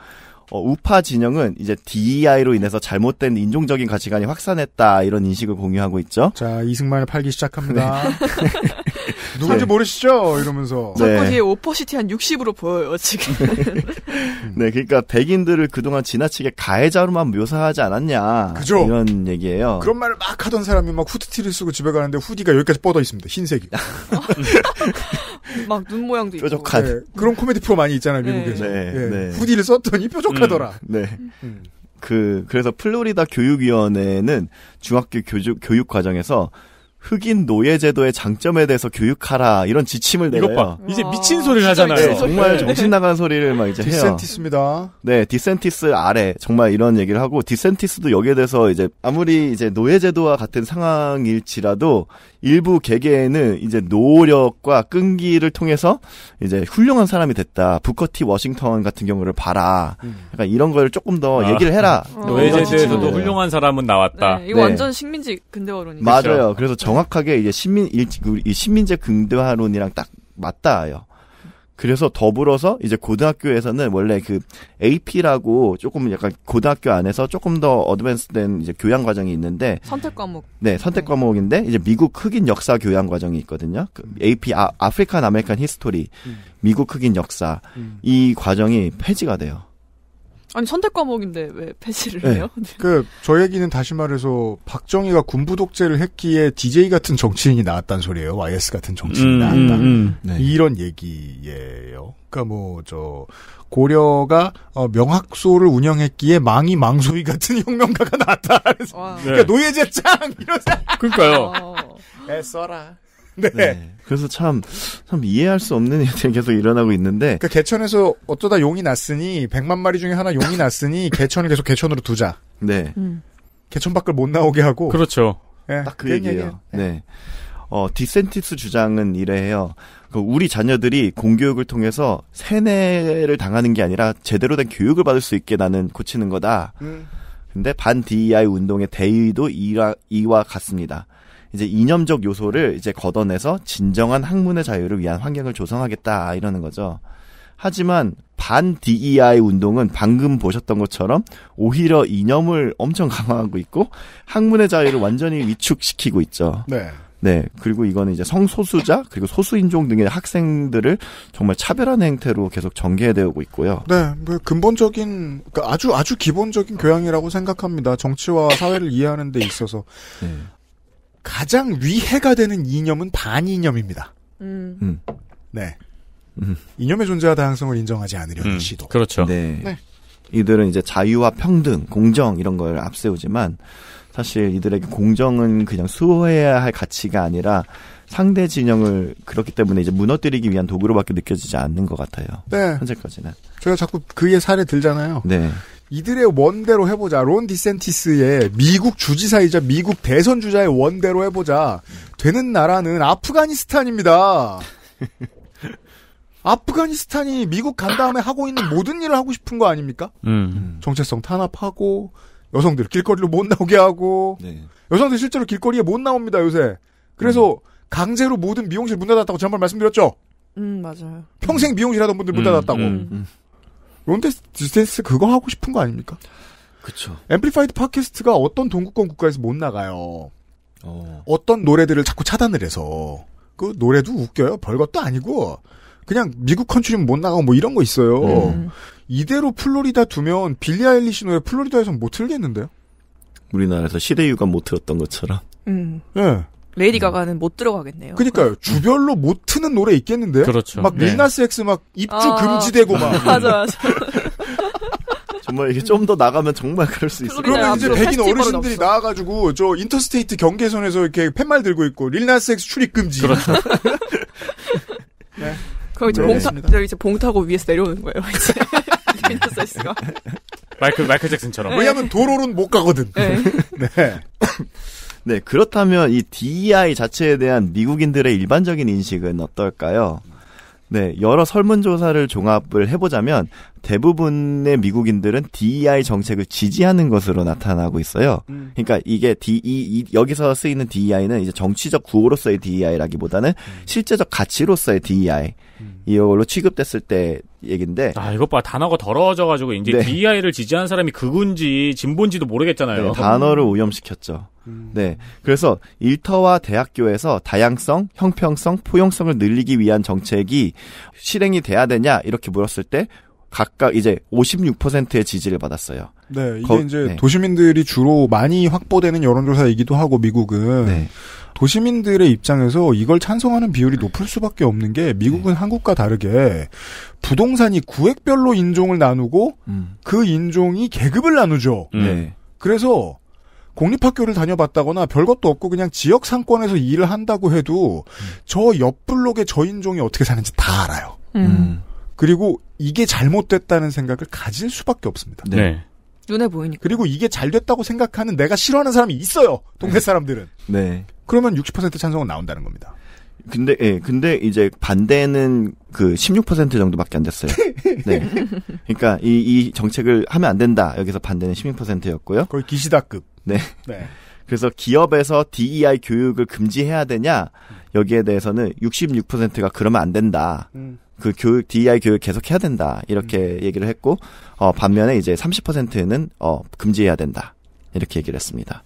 어, 우파 진영은 이제 DEI로 인해서 잘못된 인종적인 가치관이 확산했다 이런 인식을 공유하고 있죠. 자 이승만을 팔기 시작합니다. 누군지 네. 모르시죠? 이러면서. 네. 자꾸 뒤에 opacity 한 60으로 보여요 지금. 네, 그러니까 백인들을 그동안 지나치게 가해자로만 묘사하지 않았냐 그죠. 이런 얘기예요. 그런 말을 막 하던 사람이 막 후드티를 쓰고 집에 가는데 hoodie가 여기까지 뻗어 있습니다. 흰색이. 막 눈 모양도 있고. 뾰족한. 네, 그런 코미디 프로 많이 있잖아요, 네. 미국에서. 네, 예, 네. hoodie를 썼더니 뾰족하더라. 네. 음. 그 그래서 플로리다 교육위원회는 중학교 교육 교육 과정에서 흑인 노예 제도의 장점에 대해서 교육하라 이런 지침을 내요. 이것 봐. 이제 와, 미친 소리를 하잖아요. 네, 정말 정신 나간 소리를 막 이제 해요. 디센티스입니다. 네, 디센티스 아래 정말 이런 얘기를 하고 디센티스도 여기에 대해서 이제 아무리 이제 노예 제도와 같은 상황일지라도 일부 개개인은 이제 노력과 끈기를 통해서 이제 훌륭한 사람이 됐다. 부커티 워싱턴 같은 경우를 봐라. 약간 이런 걸 조금 더 아. 얘기를 해라. 노예제도에서도 내요. 훌륭한 사람은 나왔다. 네, 이거 네. 완전 식민지 근대화론이죠. 맞아요. 그래서 정확하게 이제 식민 일, 이 식민지 근대화론이랑 딱 맞닿아요. 그래서 더불어서 이제 고등학교에서는 원래 그 AP라고 조금 약간 고등학교 안에서 조금 더 advance된 이제 교양 과정이 있는데 선택 과목. 네 선택 과목인데 이제 미국 흑인 역사 교양 과정이 있거든요. 그 AP 아, African American History 미국 흑인 역사 이 과정이 폐지가 돼요. 아니 선택 과목인데 왜 폐지를 네. 해요? 그, 저 얘기는 다시 말해서, 박정희가 군부 독재를 했기에 DJ 같은 정치인이 나왔단 소리예요. YS 같은 정치인이 음, 나왔다. 음, 음. 네. 이런 얘기예요. 그러니까 뭐, 저, 고려가, 어, 명학소를 운영했기에 망이 망소이 같은 혁명가가 나왔다. 그래서 와. 네. 그러니까 노예제 짱! 이런 그러니까요. 어. 애써라. 네. 네. 그래서 참, 참 이해할 수 없는 일들이 계속 일어나고 있는데, 그 개천에서 어쩌다 용이 났으니, 백만 마리 중에 하나 용이 났으니, 개천을 계속 개천으로 두자. 네. 음. 개천 밖을 못 나오게 하고. 그렇죠. 예, 딱그 그런 얘기예요. 네. 어, 디센티스 주장은 이래해요. 그 우리 자녀들이 공교육을 통해서 세뇌를 당하는 게 아니라 제대로 된 교육을 받을 수 있게 나는 고치는 거다. 음. 근데 반 DEI 운동의 대의도 이와, 이와 같습니다. 이제 이념적 요소를 이제 걷어내서 진정한 학문의 자유를 위한 환경을 조성하겠다 이러는 거죠. 하지만 반 DEI 운동은 방금 보셨던 것처럼 오히려 이념을 엄청 강화하고 있고 학문의 자유를 완전히 위축시키고 있죠. 네. 네. 그리고 이거는 이제 성소수자 그리고 소수인종 등의 학생들을 정말 차별하는 행태로 계속 전개되고 있고요. 네, 뭐 근본적인 그러니까 아주 아주 기본적인 교양이라고 생각합니다. 정치와 사회를 이해하는 데 있어서 네. 가장 위해가 되는 이념은 반이념입니다. 음. 음. 네. 음. 이념의 존재와 다양성을 인정하지 않으려는 음, 시도. 그렇죠. 네. 네. 이들은 이제 자유와 평등, 공정 이런 걸 앞세우지만 사실 이들에게 공정은 그냥 수호해야 할 가치가 아니라 상대 진영을 그렇기 때문에 이제 무너뜨리기 위한 도구로밖에 느껴지지 않는 것 같아요. 네. 현재까지는. 제가 자꾸 그의 사례 들잖아요. 네. 이들의 원대로 해보자. 론 디센티스의 미국 주지사이자 미국 대선 주자의 원대로 해보자. 되는 나라는 아프가니스탄입니다. 아프가니스탄이 미국 간 다음에 하고 있는 모든 일을 하고 싶은 거 아닙니까? 음. 정체성 탄압하고 여성들 길거리로 못 나오게 하고 네. 여성들 실제로 길거리에 못 나옵니다 요새. 그래서 강제로 모든 미용실 문 닫았다고 지난번 말씀드렸죠. 음 맞아요. 평생 미용실 하던 분들 문 음, 닫았다고. 음. 음. 론 디센티스 그거 하고 싶은 거 아닙니까? 그쵸. 앰플리파이드 팟캐스트가 어떤 동구권 국가에서 못 나가요. 어. 어떤 노래들을 자꾸 차단을 해서 그 노래도 웃겨요. 별것도 아니고 그냥 미국 컨트리면 못 나가고 뭐 이런 거 있어요. 음. 이대로 플로리다 두면 빌리 아일리시 노래 플로리다에선 못 틀겠는데요? 우리나라에서 시대유감 못 들었던 것처럼. 음. 예. 레이디 가가는 못 들어가겠네요. 그니까요. 주별로 못 트는 노래 있겠는데요? 그렇죠. 막 네. 릴나스 엑스 막 입주 아. 금지되고 막. 맞아 맞아. 정말 이게 좀 더 나가면 정말 그럴 수 거예요. 그러면 이제 백인 어르신들이 없어. 나와가지고 저 interstate 경계선에서 이렇게 팻말 들고 있고 릴나스엑스 출입 금지. 그렇죠. 그럼 이제 네, 봉 알겠습니다. 타, 이제 봉 타고 위에서 내려오는 거예요. 이제 릴나스엑스가. 마이클 마이클 잭슨처럼. 왜냐하면 도로는 못 가거든. 네. 네. 네, 그렇다면 이 DEI 자체에 대한 미국인들의 일반적인 인식은 어떨까요? 네, 여러 설문조사를 종합을 해보자면 대부분의 미국인들은 DEI 정책을 지지하는 것으로 나타나고 있어요. 그러니까 이게 DE, 이- 여기서 쓰이는 DEI는 이제 정치적 구호로서의 DEI라기보다는 실제적 가치로서의 DEI. 이걸로 취급됐을 때 얘긴데. 아, 이것 봐. 단어가 더러워져가지고, 이제 네. DEI를 지지하는 사람이 극운지, 진본지도 모르겠잖아요. 네, 단어를 오염시켰죠. 네. 그래서 일터와 대학교에서 다양성, 형평성, 포용성을 늘리기 위한 정책이 실행이 돼야 되냐 이렇게 물었을 때 각각 이제 56%의 지지를 받았어요. 네, 이게 거- 이제 네. 도시민들이 주로 많이 확보되는 여론조사이기도 하고 미국은 네. 도시민들의 입장에서 이걸 찬성하는 비율이 높을 수밖에 없는 게 미국은 한국과 다르게 부동산이 구획별로 인종을 나누고 음. 그 인종이 계급을 나누죠. 음. 네. 그래서 공립학교를 다녀봤다거나 별것도 없고 그냥 지역 상권에서 일을 한다고 해도 저 옆 블록의 저 인종이 어떻게 사는지 다 알아요. 음. 그리고 이게 잘못됐다는 생각을 가질 수밖에 없습니다. 네. 눈에 보이니까. 그리고 이게 잘 됐다고 생각하는 내가 싫어하는 사람이 있어요. 동네 사람들은. 네. 그러면 60% 찬성은 나온다는 겁니다. 근데 예, 근데 이제 반대는 그 16% 정도밖에 안 됐어요. 네. 그러니까 이, 이 정책을 하면 안 된다. 여기서 반대는 16%였고요. 거의 기시다급. 네. 네. 그래서 기업에서 DEI 교육을 금지해야 되냐 여기에 대해서는 66%가 그러면 안 된다. 음. 그 교육 DEI 교육 계속 해야 된다 이렇게 얘기를 했고 어 반면에 이제 30%는 어 금지해야 된다 이렇게 얘기를 했습니다.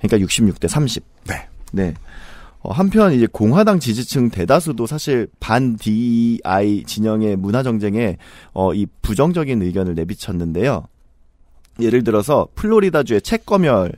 그러니까 66대 30. 네. 네. 어, 한편 이제 공화당 지지층 대다수도 사실 반 DEI 진영의 문화 정쟁에 어, 이 부정적인 의견을 내비쳤는데요. 예를 들어서 플로리다주의 책 검열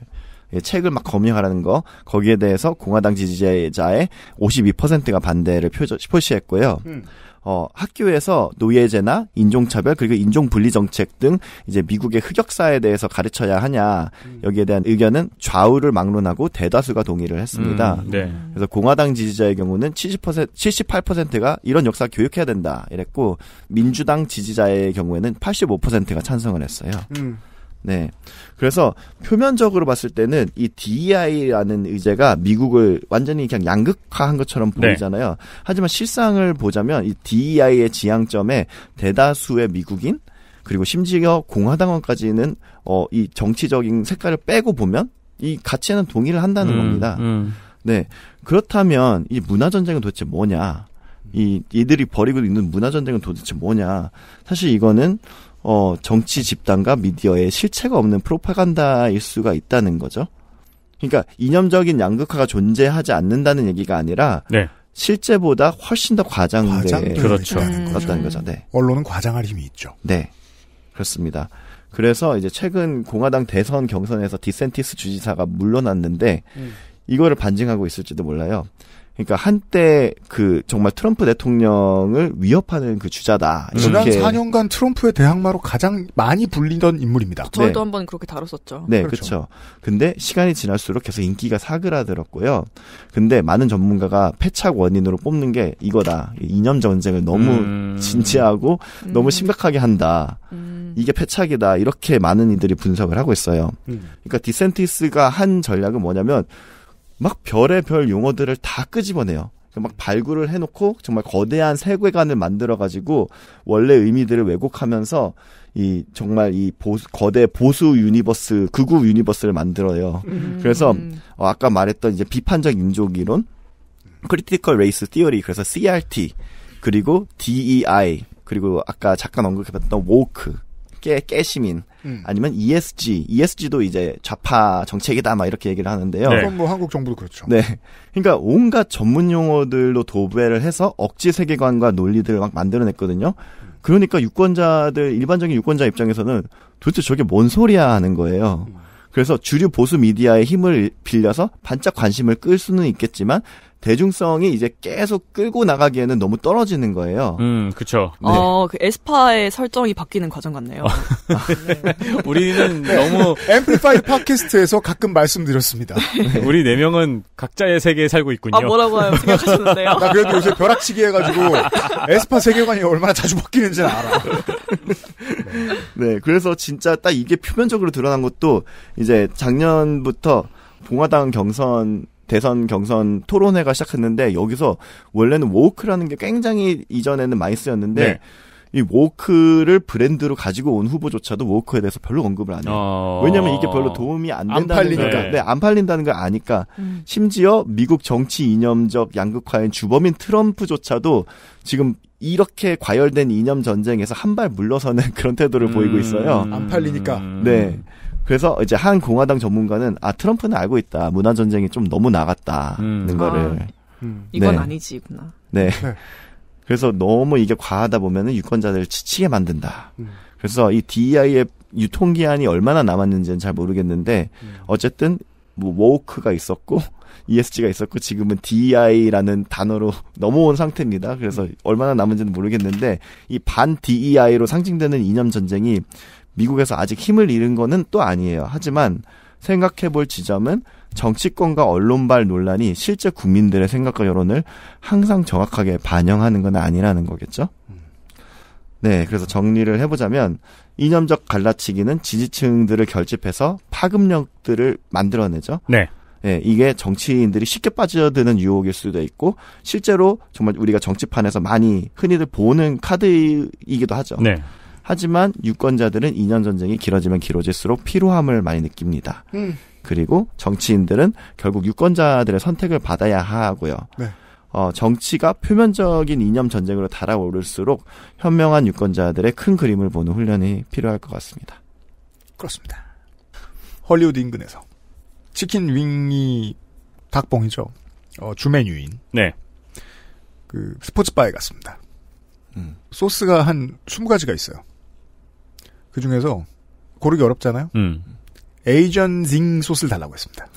예, 책을 막 검열하라는 거 거기에 대해서 공화당 지지자의 52%가 반대를 표시했고요. 음. 어, 학교에서 노예제나 인종차별 그리고 인종분리 정책 등 이제 미국의 흑역사에 대해서 가르쳐야 하냐 여기에 대한 의견은 좌우를 막론하고 대다수가 동의를 했습니다. 음, 네. 그래서 공화당 지지자의 경우는 70% 78%가 이런 역사 교육해야 된다 이랬고 민주당 지지자의 경우에는 85%가 찬성을 했어요. 음. 네. 그래서 표면적으로 봤을 때는 이 DEI라는 의제가 미국을 완전히 그냥 양극화한 것처럼 네. 보이잖아요. 하지만 실상을 보자면 이 DEI의 지향점에 대다수의 미국인 그리고 심지어 공화당원까지는 어 이 정치적인 색깔을 빼고 보면 이 가치에는 동의를 한다는 음, 겁니다. 음. 네. 그렇다면 이 문화 전쟁은 도대체 뭐냐? 이 이들이 벌이고 있는 문화 전쟁은 도대체 뭐냐? 사실 이거는 어 정치 집단과 미디어의 실체가 없는 프로파간다일 수가 있다는 거죠. 그러니까 이념적인 양극화가 존재하지 않는다는 얘기가 아니라 네. 실제보다 훨씬 더 과장된 과장되어 그렇죠. 거죠. 그렇다는 거죠. 네. 언론은 과장할 힘이 있죠. 네. 그렇습니다. 그래서 이제 최근 공화당 대선 경선에서 디센티스 주지사가 물러났는데 음. 이거를 반증하고 있을지도 몰라요. 그러니까 한때 그 정말 트럼프 대통령을 위협하는 그 주자다. 지난 이렇게 4년간 트럼프의 대항마로 가장 많이 불리던 인물입니다. 저희도 네. 한번 그렇게 다뤘었죠. 네, 그렇죠. 그렇죠. 근데 시간이 지날수록 계속 인기가 사그라들었고요. 근데 많은 전문가가 패착 원인으로 뽑는 게 이거다. 이념 전쟁을 너무 음. 진지하고 음. 너무 심각하게 한다. 음. 이게 패착이다. 이렇게 많은 이들이 분석을 하고 있어요. 음. 그러니까 디센티스가 한 전략은 뭐냐면 막 별의 별 용어들을 다 끄집어내요. 그러니까 막 발굴을 해놓고 정말 거대한 세계관을 만들어가지고 원래 의미들을 왜곡하면서 이 정말 이 보수, 거대 보수 universe, 극우 universe를 만들어요. 음. 그래서 어, 아까 말했던 이제 비판적 인종 이론, Critical Race Theory, 그래서 CRT, 그리고 DEI, 그리고 아까 잠깐 언급해봤던 woke, 깨, 깨시민, 음. 아니면 ESG, ESG도 이제 좌파 정책이다, 막 이렇게 얘기를 하는데요. 네. 그럼 뭐 한국 정부도 그렇죠. 네. 그러니까 온갖 전문 용어들로 도배를 해서 억지 세계관과 논리들을 막 만들어냈거든요. 그러니까 유권자들, 일반적인 유권자 입장에서는 도대체 저게 뭔 소리야 하는 거예요. 그래서 주류 보수 미디어의 힘을 빌려서 반짝 관심을 끌 수는 있겠지만 대중성이 이제 계속 끌고 나가기에는 너무 떨어지는 거예요. 음, 그쵸. 네. 어, 그 에스파의 설정이 바뀌는 과정 같네요. 우리는 너무 앰플리파이드 팟캐스트에서 가끔 말씀드렸습니다. 우리 네 명은 각자의 세계에 살고 있군요. 아, 뭐라고 생각하셨는데요? 나 그래도 요새 벼락치기 해가지고 에스파 세계관이 얼마나 자주 바뀌는지는 알아. 네, 그래서 진짜 딱 이게 표면적으로 드러난 것도 이제 작년부터 공화당 경선 대선 경선 토론회가 시작했는데 여기서 원래는 woke라는 게 굉장히 이전에는 많이 쓰였는데 네. 이 woke를 브랜드로 가지고 온 후보조차도 woke에 대해서 별로 언급을 안 해요. 어... 왜냐면 이게 별로 도움이 안안 된다는 팔리니까. 걸, 네, 안 팔린다는 걸 아니까. 음. 심지어 미국 정치 이념적 양극화인 주범인 트럼프조차도 지금 이렇게 과열된 이념 전쟁에서 한 발 물러서는 그런 태도를 보이고 있어요. 안 팔리니까. 음. 네. 그래서 이제 한 공화당 전문가는 아 트럼프는 알고 있다 문화 전쟁이 좀 너무 나갔다는 음. 거를 음. 이건 네. 아니지구나. 네. 네. 그래서 너무 이게 과하다 보면은 유권자들을 지치게 만든다. 음. 그래서 이 DEI의 유통기한이 얼마나 남았는지는 잘 모르겠는데 음. 어쨌든 뭐 워크가 있었고 ESG가 있었고 지금은 DEI라는 단어로 넘어온 상태입니다. 그래서 얼마나 남은지는 모르겠는데 이 반 DEI로 상징되는 이념 전쟁이 미국에서 아직 힘을 잃은 거는 또 아니에요. 하지만 생각해 볼 지점은 정치권과 언론발 논란이 실제 국민들의 생각과 여론을 항상 정확하게 반영하는 건 아니라는 거겠죠. 네, 그래서 정리를 해보자면 이념적 갈라치기는 지지층들을 결집해서 파급력들을 만들어내죠. 네. 예, 이게 정치인들이 쉽게 빠져드는 유혹일 수도 있고 실제로 정말 우리가 정치판에서 많이 흔히들 보는 카드이기도 하죠. 네. 하지만 유권자들은 이념 전쟁이 길어지면 길어질수록 피로함을 많이 느낍니다. 음. 그리고 정치인들은 결국 유권자들의 선택을 받아야 하고요. 네. 어, 정치가 표면적인 이념 전쟁으로 달아오를수록 현명한 유권자들의 큰 그림을 보는 훈련이 필요할 것 같습니다. 그렇습니다. 헐리우드 인근에서 치킨 윙이 닭봉이죠. 어, 주 메뉴인 네. 그 스포츠 바에 갔습니다. 음. 소스가 한 20가지가 있어요. 그 중에서 고르기 어렵잖아요. 음. 에이전 징 소스를 달라고 했습니다.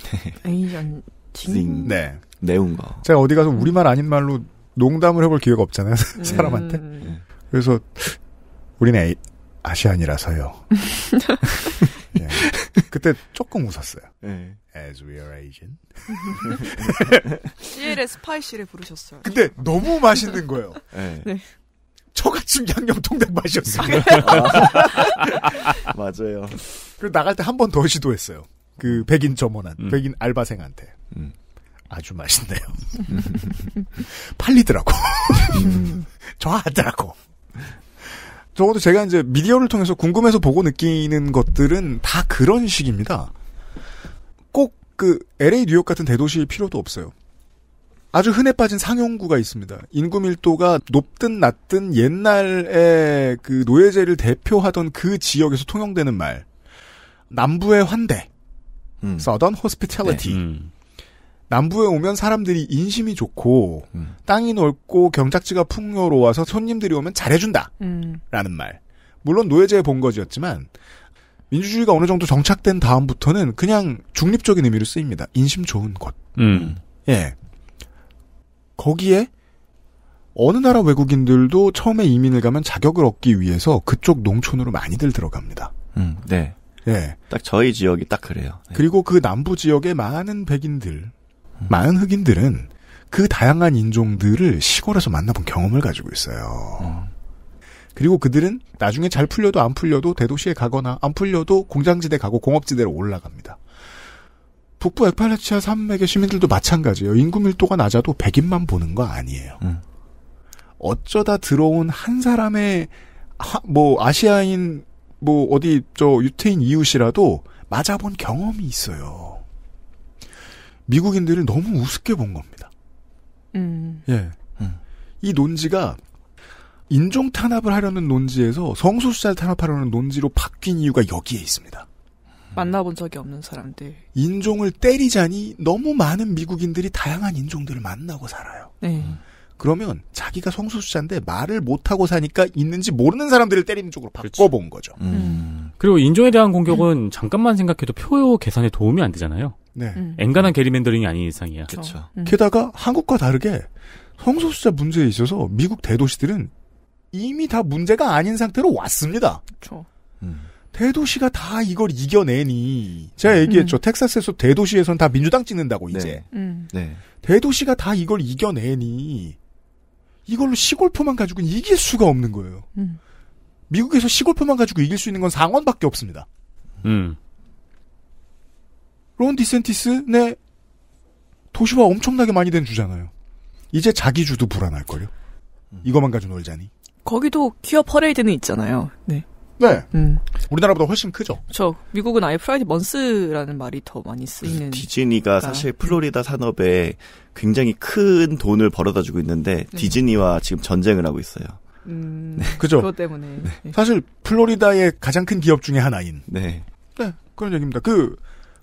에이전 징. 징. 네. 매운 거. 제가 어디 가서 우리말 아닌 말로 농담을 해볼 기회가 없잖아요. 사람한테. 음. 그래서 우리는 에이- 아시안이라서요. 예. 그때 조금 웃었어요. 네. As we are Asian. CL의 스파이시를 부르셨어요. 근데 너무 맛있는 거예요. 네. 네. 처갓집 양념통닭 맛이었어요. 맞아요. 그리고 나갈 때 한 번 더 시도했어요. 그 백인 점원한 음. 백인 알바생한테 음. 아주 맛있네요. 팔리더라고. 좋아하더라고. 적어도 제가 이제 미디어를 통해서 궁금해서 보고 느끼는 것들은 다 그런 식입니다. 꼭 그 LA 뉴욕 같은 대도시일 필요도 없어요. 아주 흔해 빠진 상용구가 있습니다. 인구 밀도가 높든 낮든 옛날에 그 노예제를 대표하던 그 지역에서 통용되는 말. 남부의 환대. 음. Southern Hospitality. 음. 남부에 오면 사람들이 인심이 좋고 음. 땅이 넓고 경작지가 풍요로워서 손님들이 오면 잘해준다. 음. 라는 말. 물론 노예제의 본거지였지만 민주주의가 어느 정도 정착된 다음부터는 그냥 중립적인 의미로 쓰입니다. 인심 좋은 곳. 음. 예. 거기에 어느 나라 외국인들도 처음에 이민을 가면 자격을 얻기 위해서 그쪽 농촌으로 많이들 들어갑니다. 음, 네. 예. 딱 저희 지역이 딱 그래요. 네. 그리고 그 남부 지역의 많은 백인들, 많은 흑인들은 그 다양한 인종들을 시골에서 만나본 경험을 가지고 있어요. 그리고 그들은 나중에 잘 풀려도 안 풀려도 대도시에 가거나 안 풀려도 공장지대 가고 공업지대로 올라갑니다. 북부 에팔라치아 산맥의 시민들도 마찬가지예요. 인구 밀도가 낮아도 백인만 보는 거 아니에요. 음. 어쩌다 들어온 한 사람의 하- 뭐 아시아인 뭐 어디 저 유태인 이웃이라도 맞아본 경험이 있어요. 미국인들을 너무 우습게 본 겁니다. 음. 예. 음. 이 논지가 인종 탄압을 하려는 논지에서 성소수자를 탄압하려는 논지로 바뀐 이유가 여기에 있습니다. 만나본 적이 없는 사람들. 인종을 때리자니 너무 많은 미국인들이 다양한 인종들을 만나고 살아요. 네. 그러면 자기가 성소수자인데 말을 못하고 사니까 있는지 모르는 사람들을 때리는 쪽으로 바꿔본 거죠. 음. 그리고 인종에 대한 공격은 잠깐만 생각해도 표 계산에 도움이 안 되잖아요. 네. 음. 엔간한 게리맨더링이 아닌 이상이야. 그렇죠. 음. 게다가 한국과 다르게 성소수자 문제에 있어서 미국 대도시들은 이미 다 문제가 아닌 상태로 왔습니다. 그렇죠. 음. 대도시가 다 이걸 이겨내니 제가 얘기했죠. 텍사스에서 대도시에선 다 민주당 찍는다고 이제 음. 네. 대도시가 다 이걸 이겨내니 이걸로 시골표만 가지고는 이길 수가 없는 거예요. 음. 미국에서 시골표만 가지고 이길 수 있는 건 상원밖에 없습니다. 음. 론 디센티스 네 도시화 엄청나게 많이 된 주잖아요. 이제 자기 주도 불안할걸요. 이것만 가지고 놀자니. 거기도 퀴어 퍼레이드는 있잖아요. 네. 네. 음. 우리나라보다 훨씬 크죠. 저 미국은 아예 Pride Month라는 말이 더 많이 쓰이는. 디즈니가 사실 플로리다 산업에 굉장히 큰 돈을 벌어다 주고 있는데 네. 디즈니와 지금 전쟁을 하고 있어요. 음. 그죠. 그것 때문에. 네. 사실 플로리다의 가장 큰 기업 중에 하나인. 네. 네, 그런 얘기입니다. 그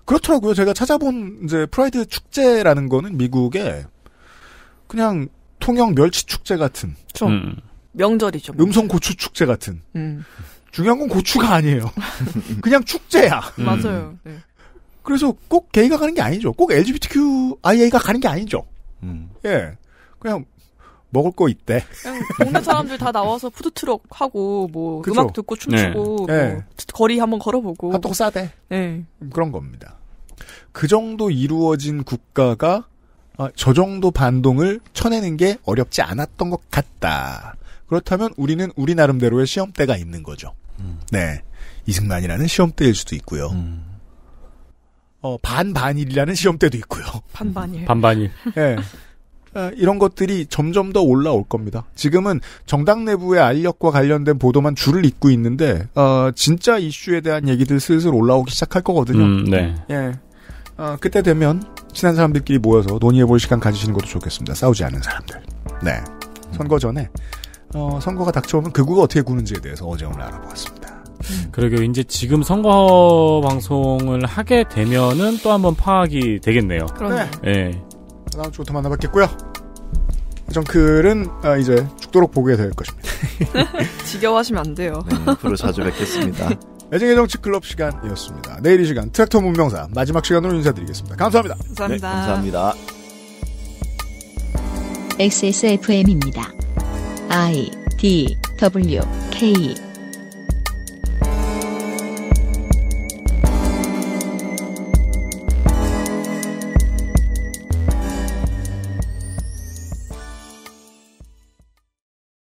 그렇더라고요. 제가 찾아본 이제 프라이드 축제라는 거는 미국의 그냥 통영 멸치 축제 같은 좀 음. 명절이죠. 음성 고추 축제 같은 음. 중요한 건 고추가 아니에요. 그냥 축제야. 음. 맞아요. 네. 그래서 꼭 게이가 가는 게 아니죠. 꼭 LGBTQIA가 가는 게 아니죠. 음. 예. 그냥 먹을 거 있대. 그냥 동네 사람들 다 나와서 푸드트럭 하고 뭐 그죠. 음악 듣고 춤추고 네. 뭐 네. 거리 한번 걸어보고 핫도그 싸대. 네. 그런 겁니다. 그 정도 이루어진 국가가 아, 저 정도 반동을 쳐내는 게 어렵지 않았던 것 같다. 그렇다면 우리는 우리 나름대로의 시험대가 있는 거죠. 네. 이승만이라는 시험대일 수도 있고요. 음. 어, 반반일이라는 시험대도 있고요. 반반이에요. 반반일. 예. 아, 이런 것들이 점점 더 올라올 겁니다. 지금은 정당 내부의 알력과 관련된 보도만 줄을 잇고 있는데, 어, 진짜 이슈에 대한 얘기들 슬슬 올라오기 시작할 거거든요. 음, 네. 예. 어, 그때 되면 친한 사람들끼리 모여서 논의해 볼 시간 가지시는 것도 좋겠습니다. 싸우지 않는 사람들. 네. 선거 전에 어, 선거가 닥쳐오면 그 구가 어떻게 구는지에 대해서 어제 오늘 알아보았습니다. 그러게요. 이제 지금 선거 방송을 하게 되면은 또 한번 파악이 되겠네요. 그러네. 예. 다음 주부터 만나뵙겠고요. 정클은 아, 이제 죽도록 보게 될 것입니다. 지겨워하시면 안 돼요. 네, 앞으로 자주 뵙겠습니다. 애정의 정치 클럽 시간이었습니다. 내일 이 시간 트랙터 문명사 마지막 시간으로 인사드리겠습니다. 감사합니다. 감사합니다. 네, 감사합니다. XSFM입니다. I D W K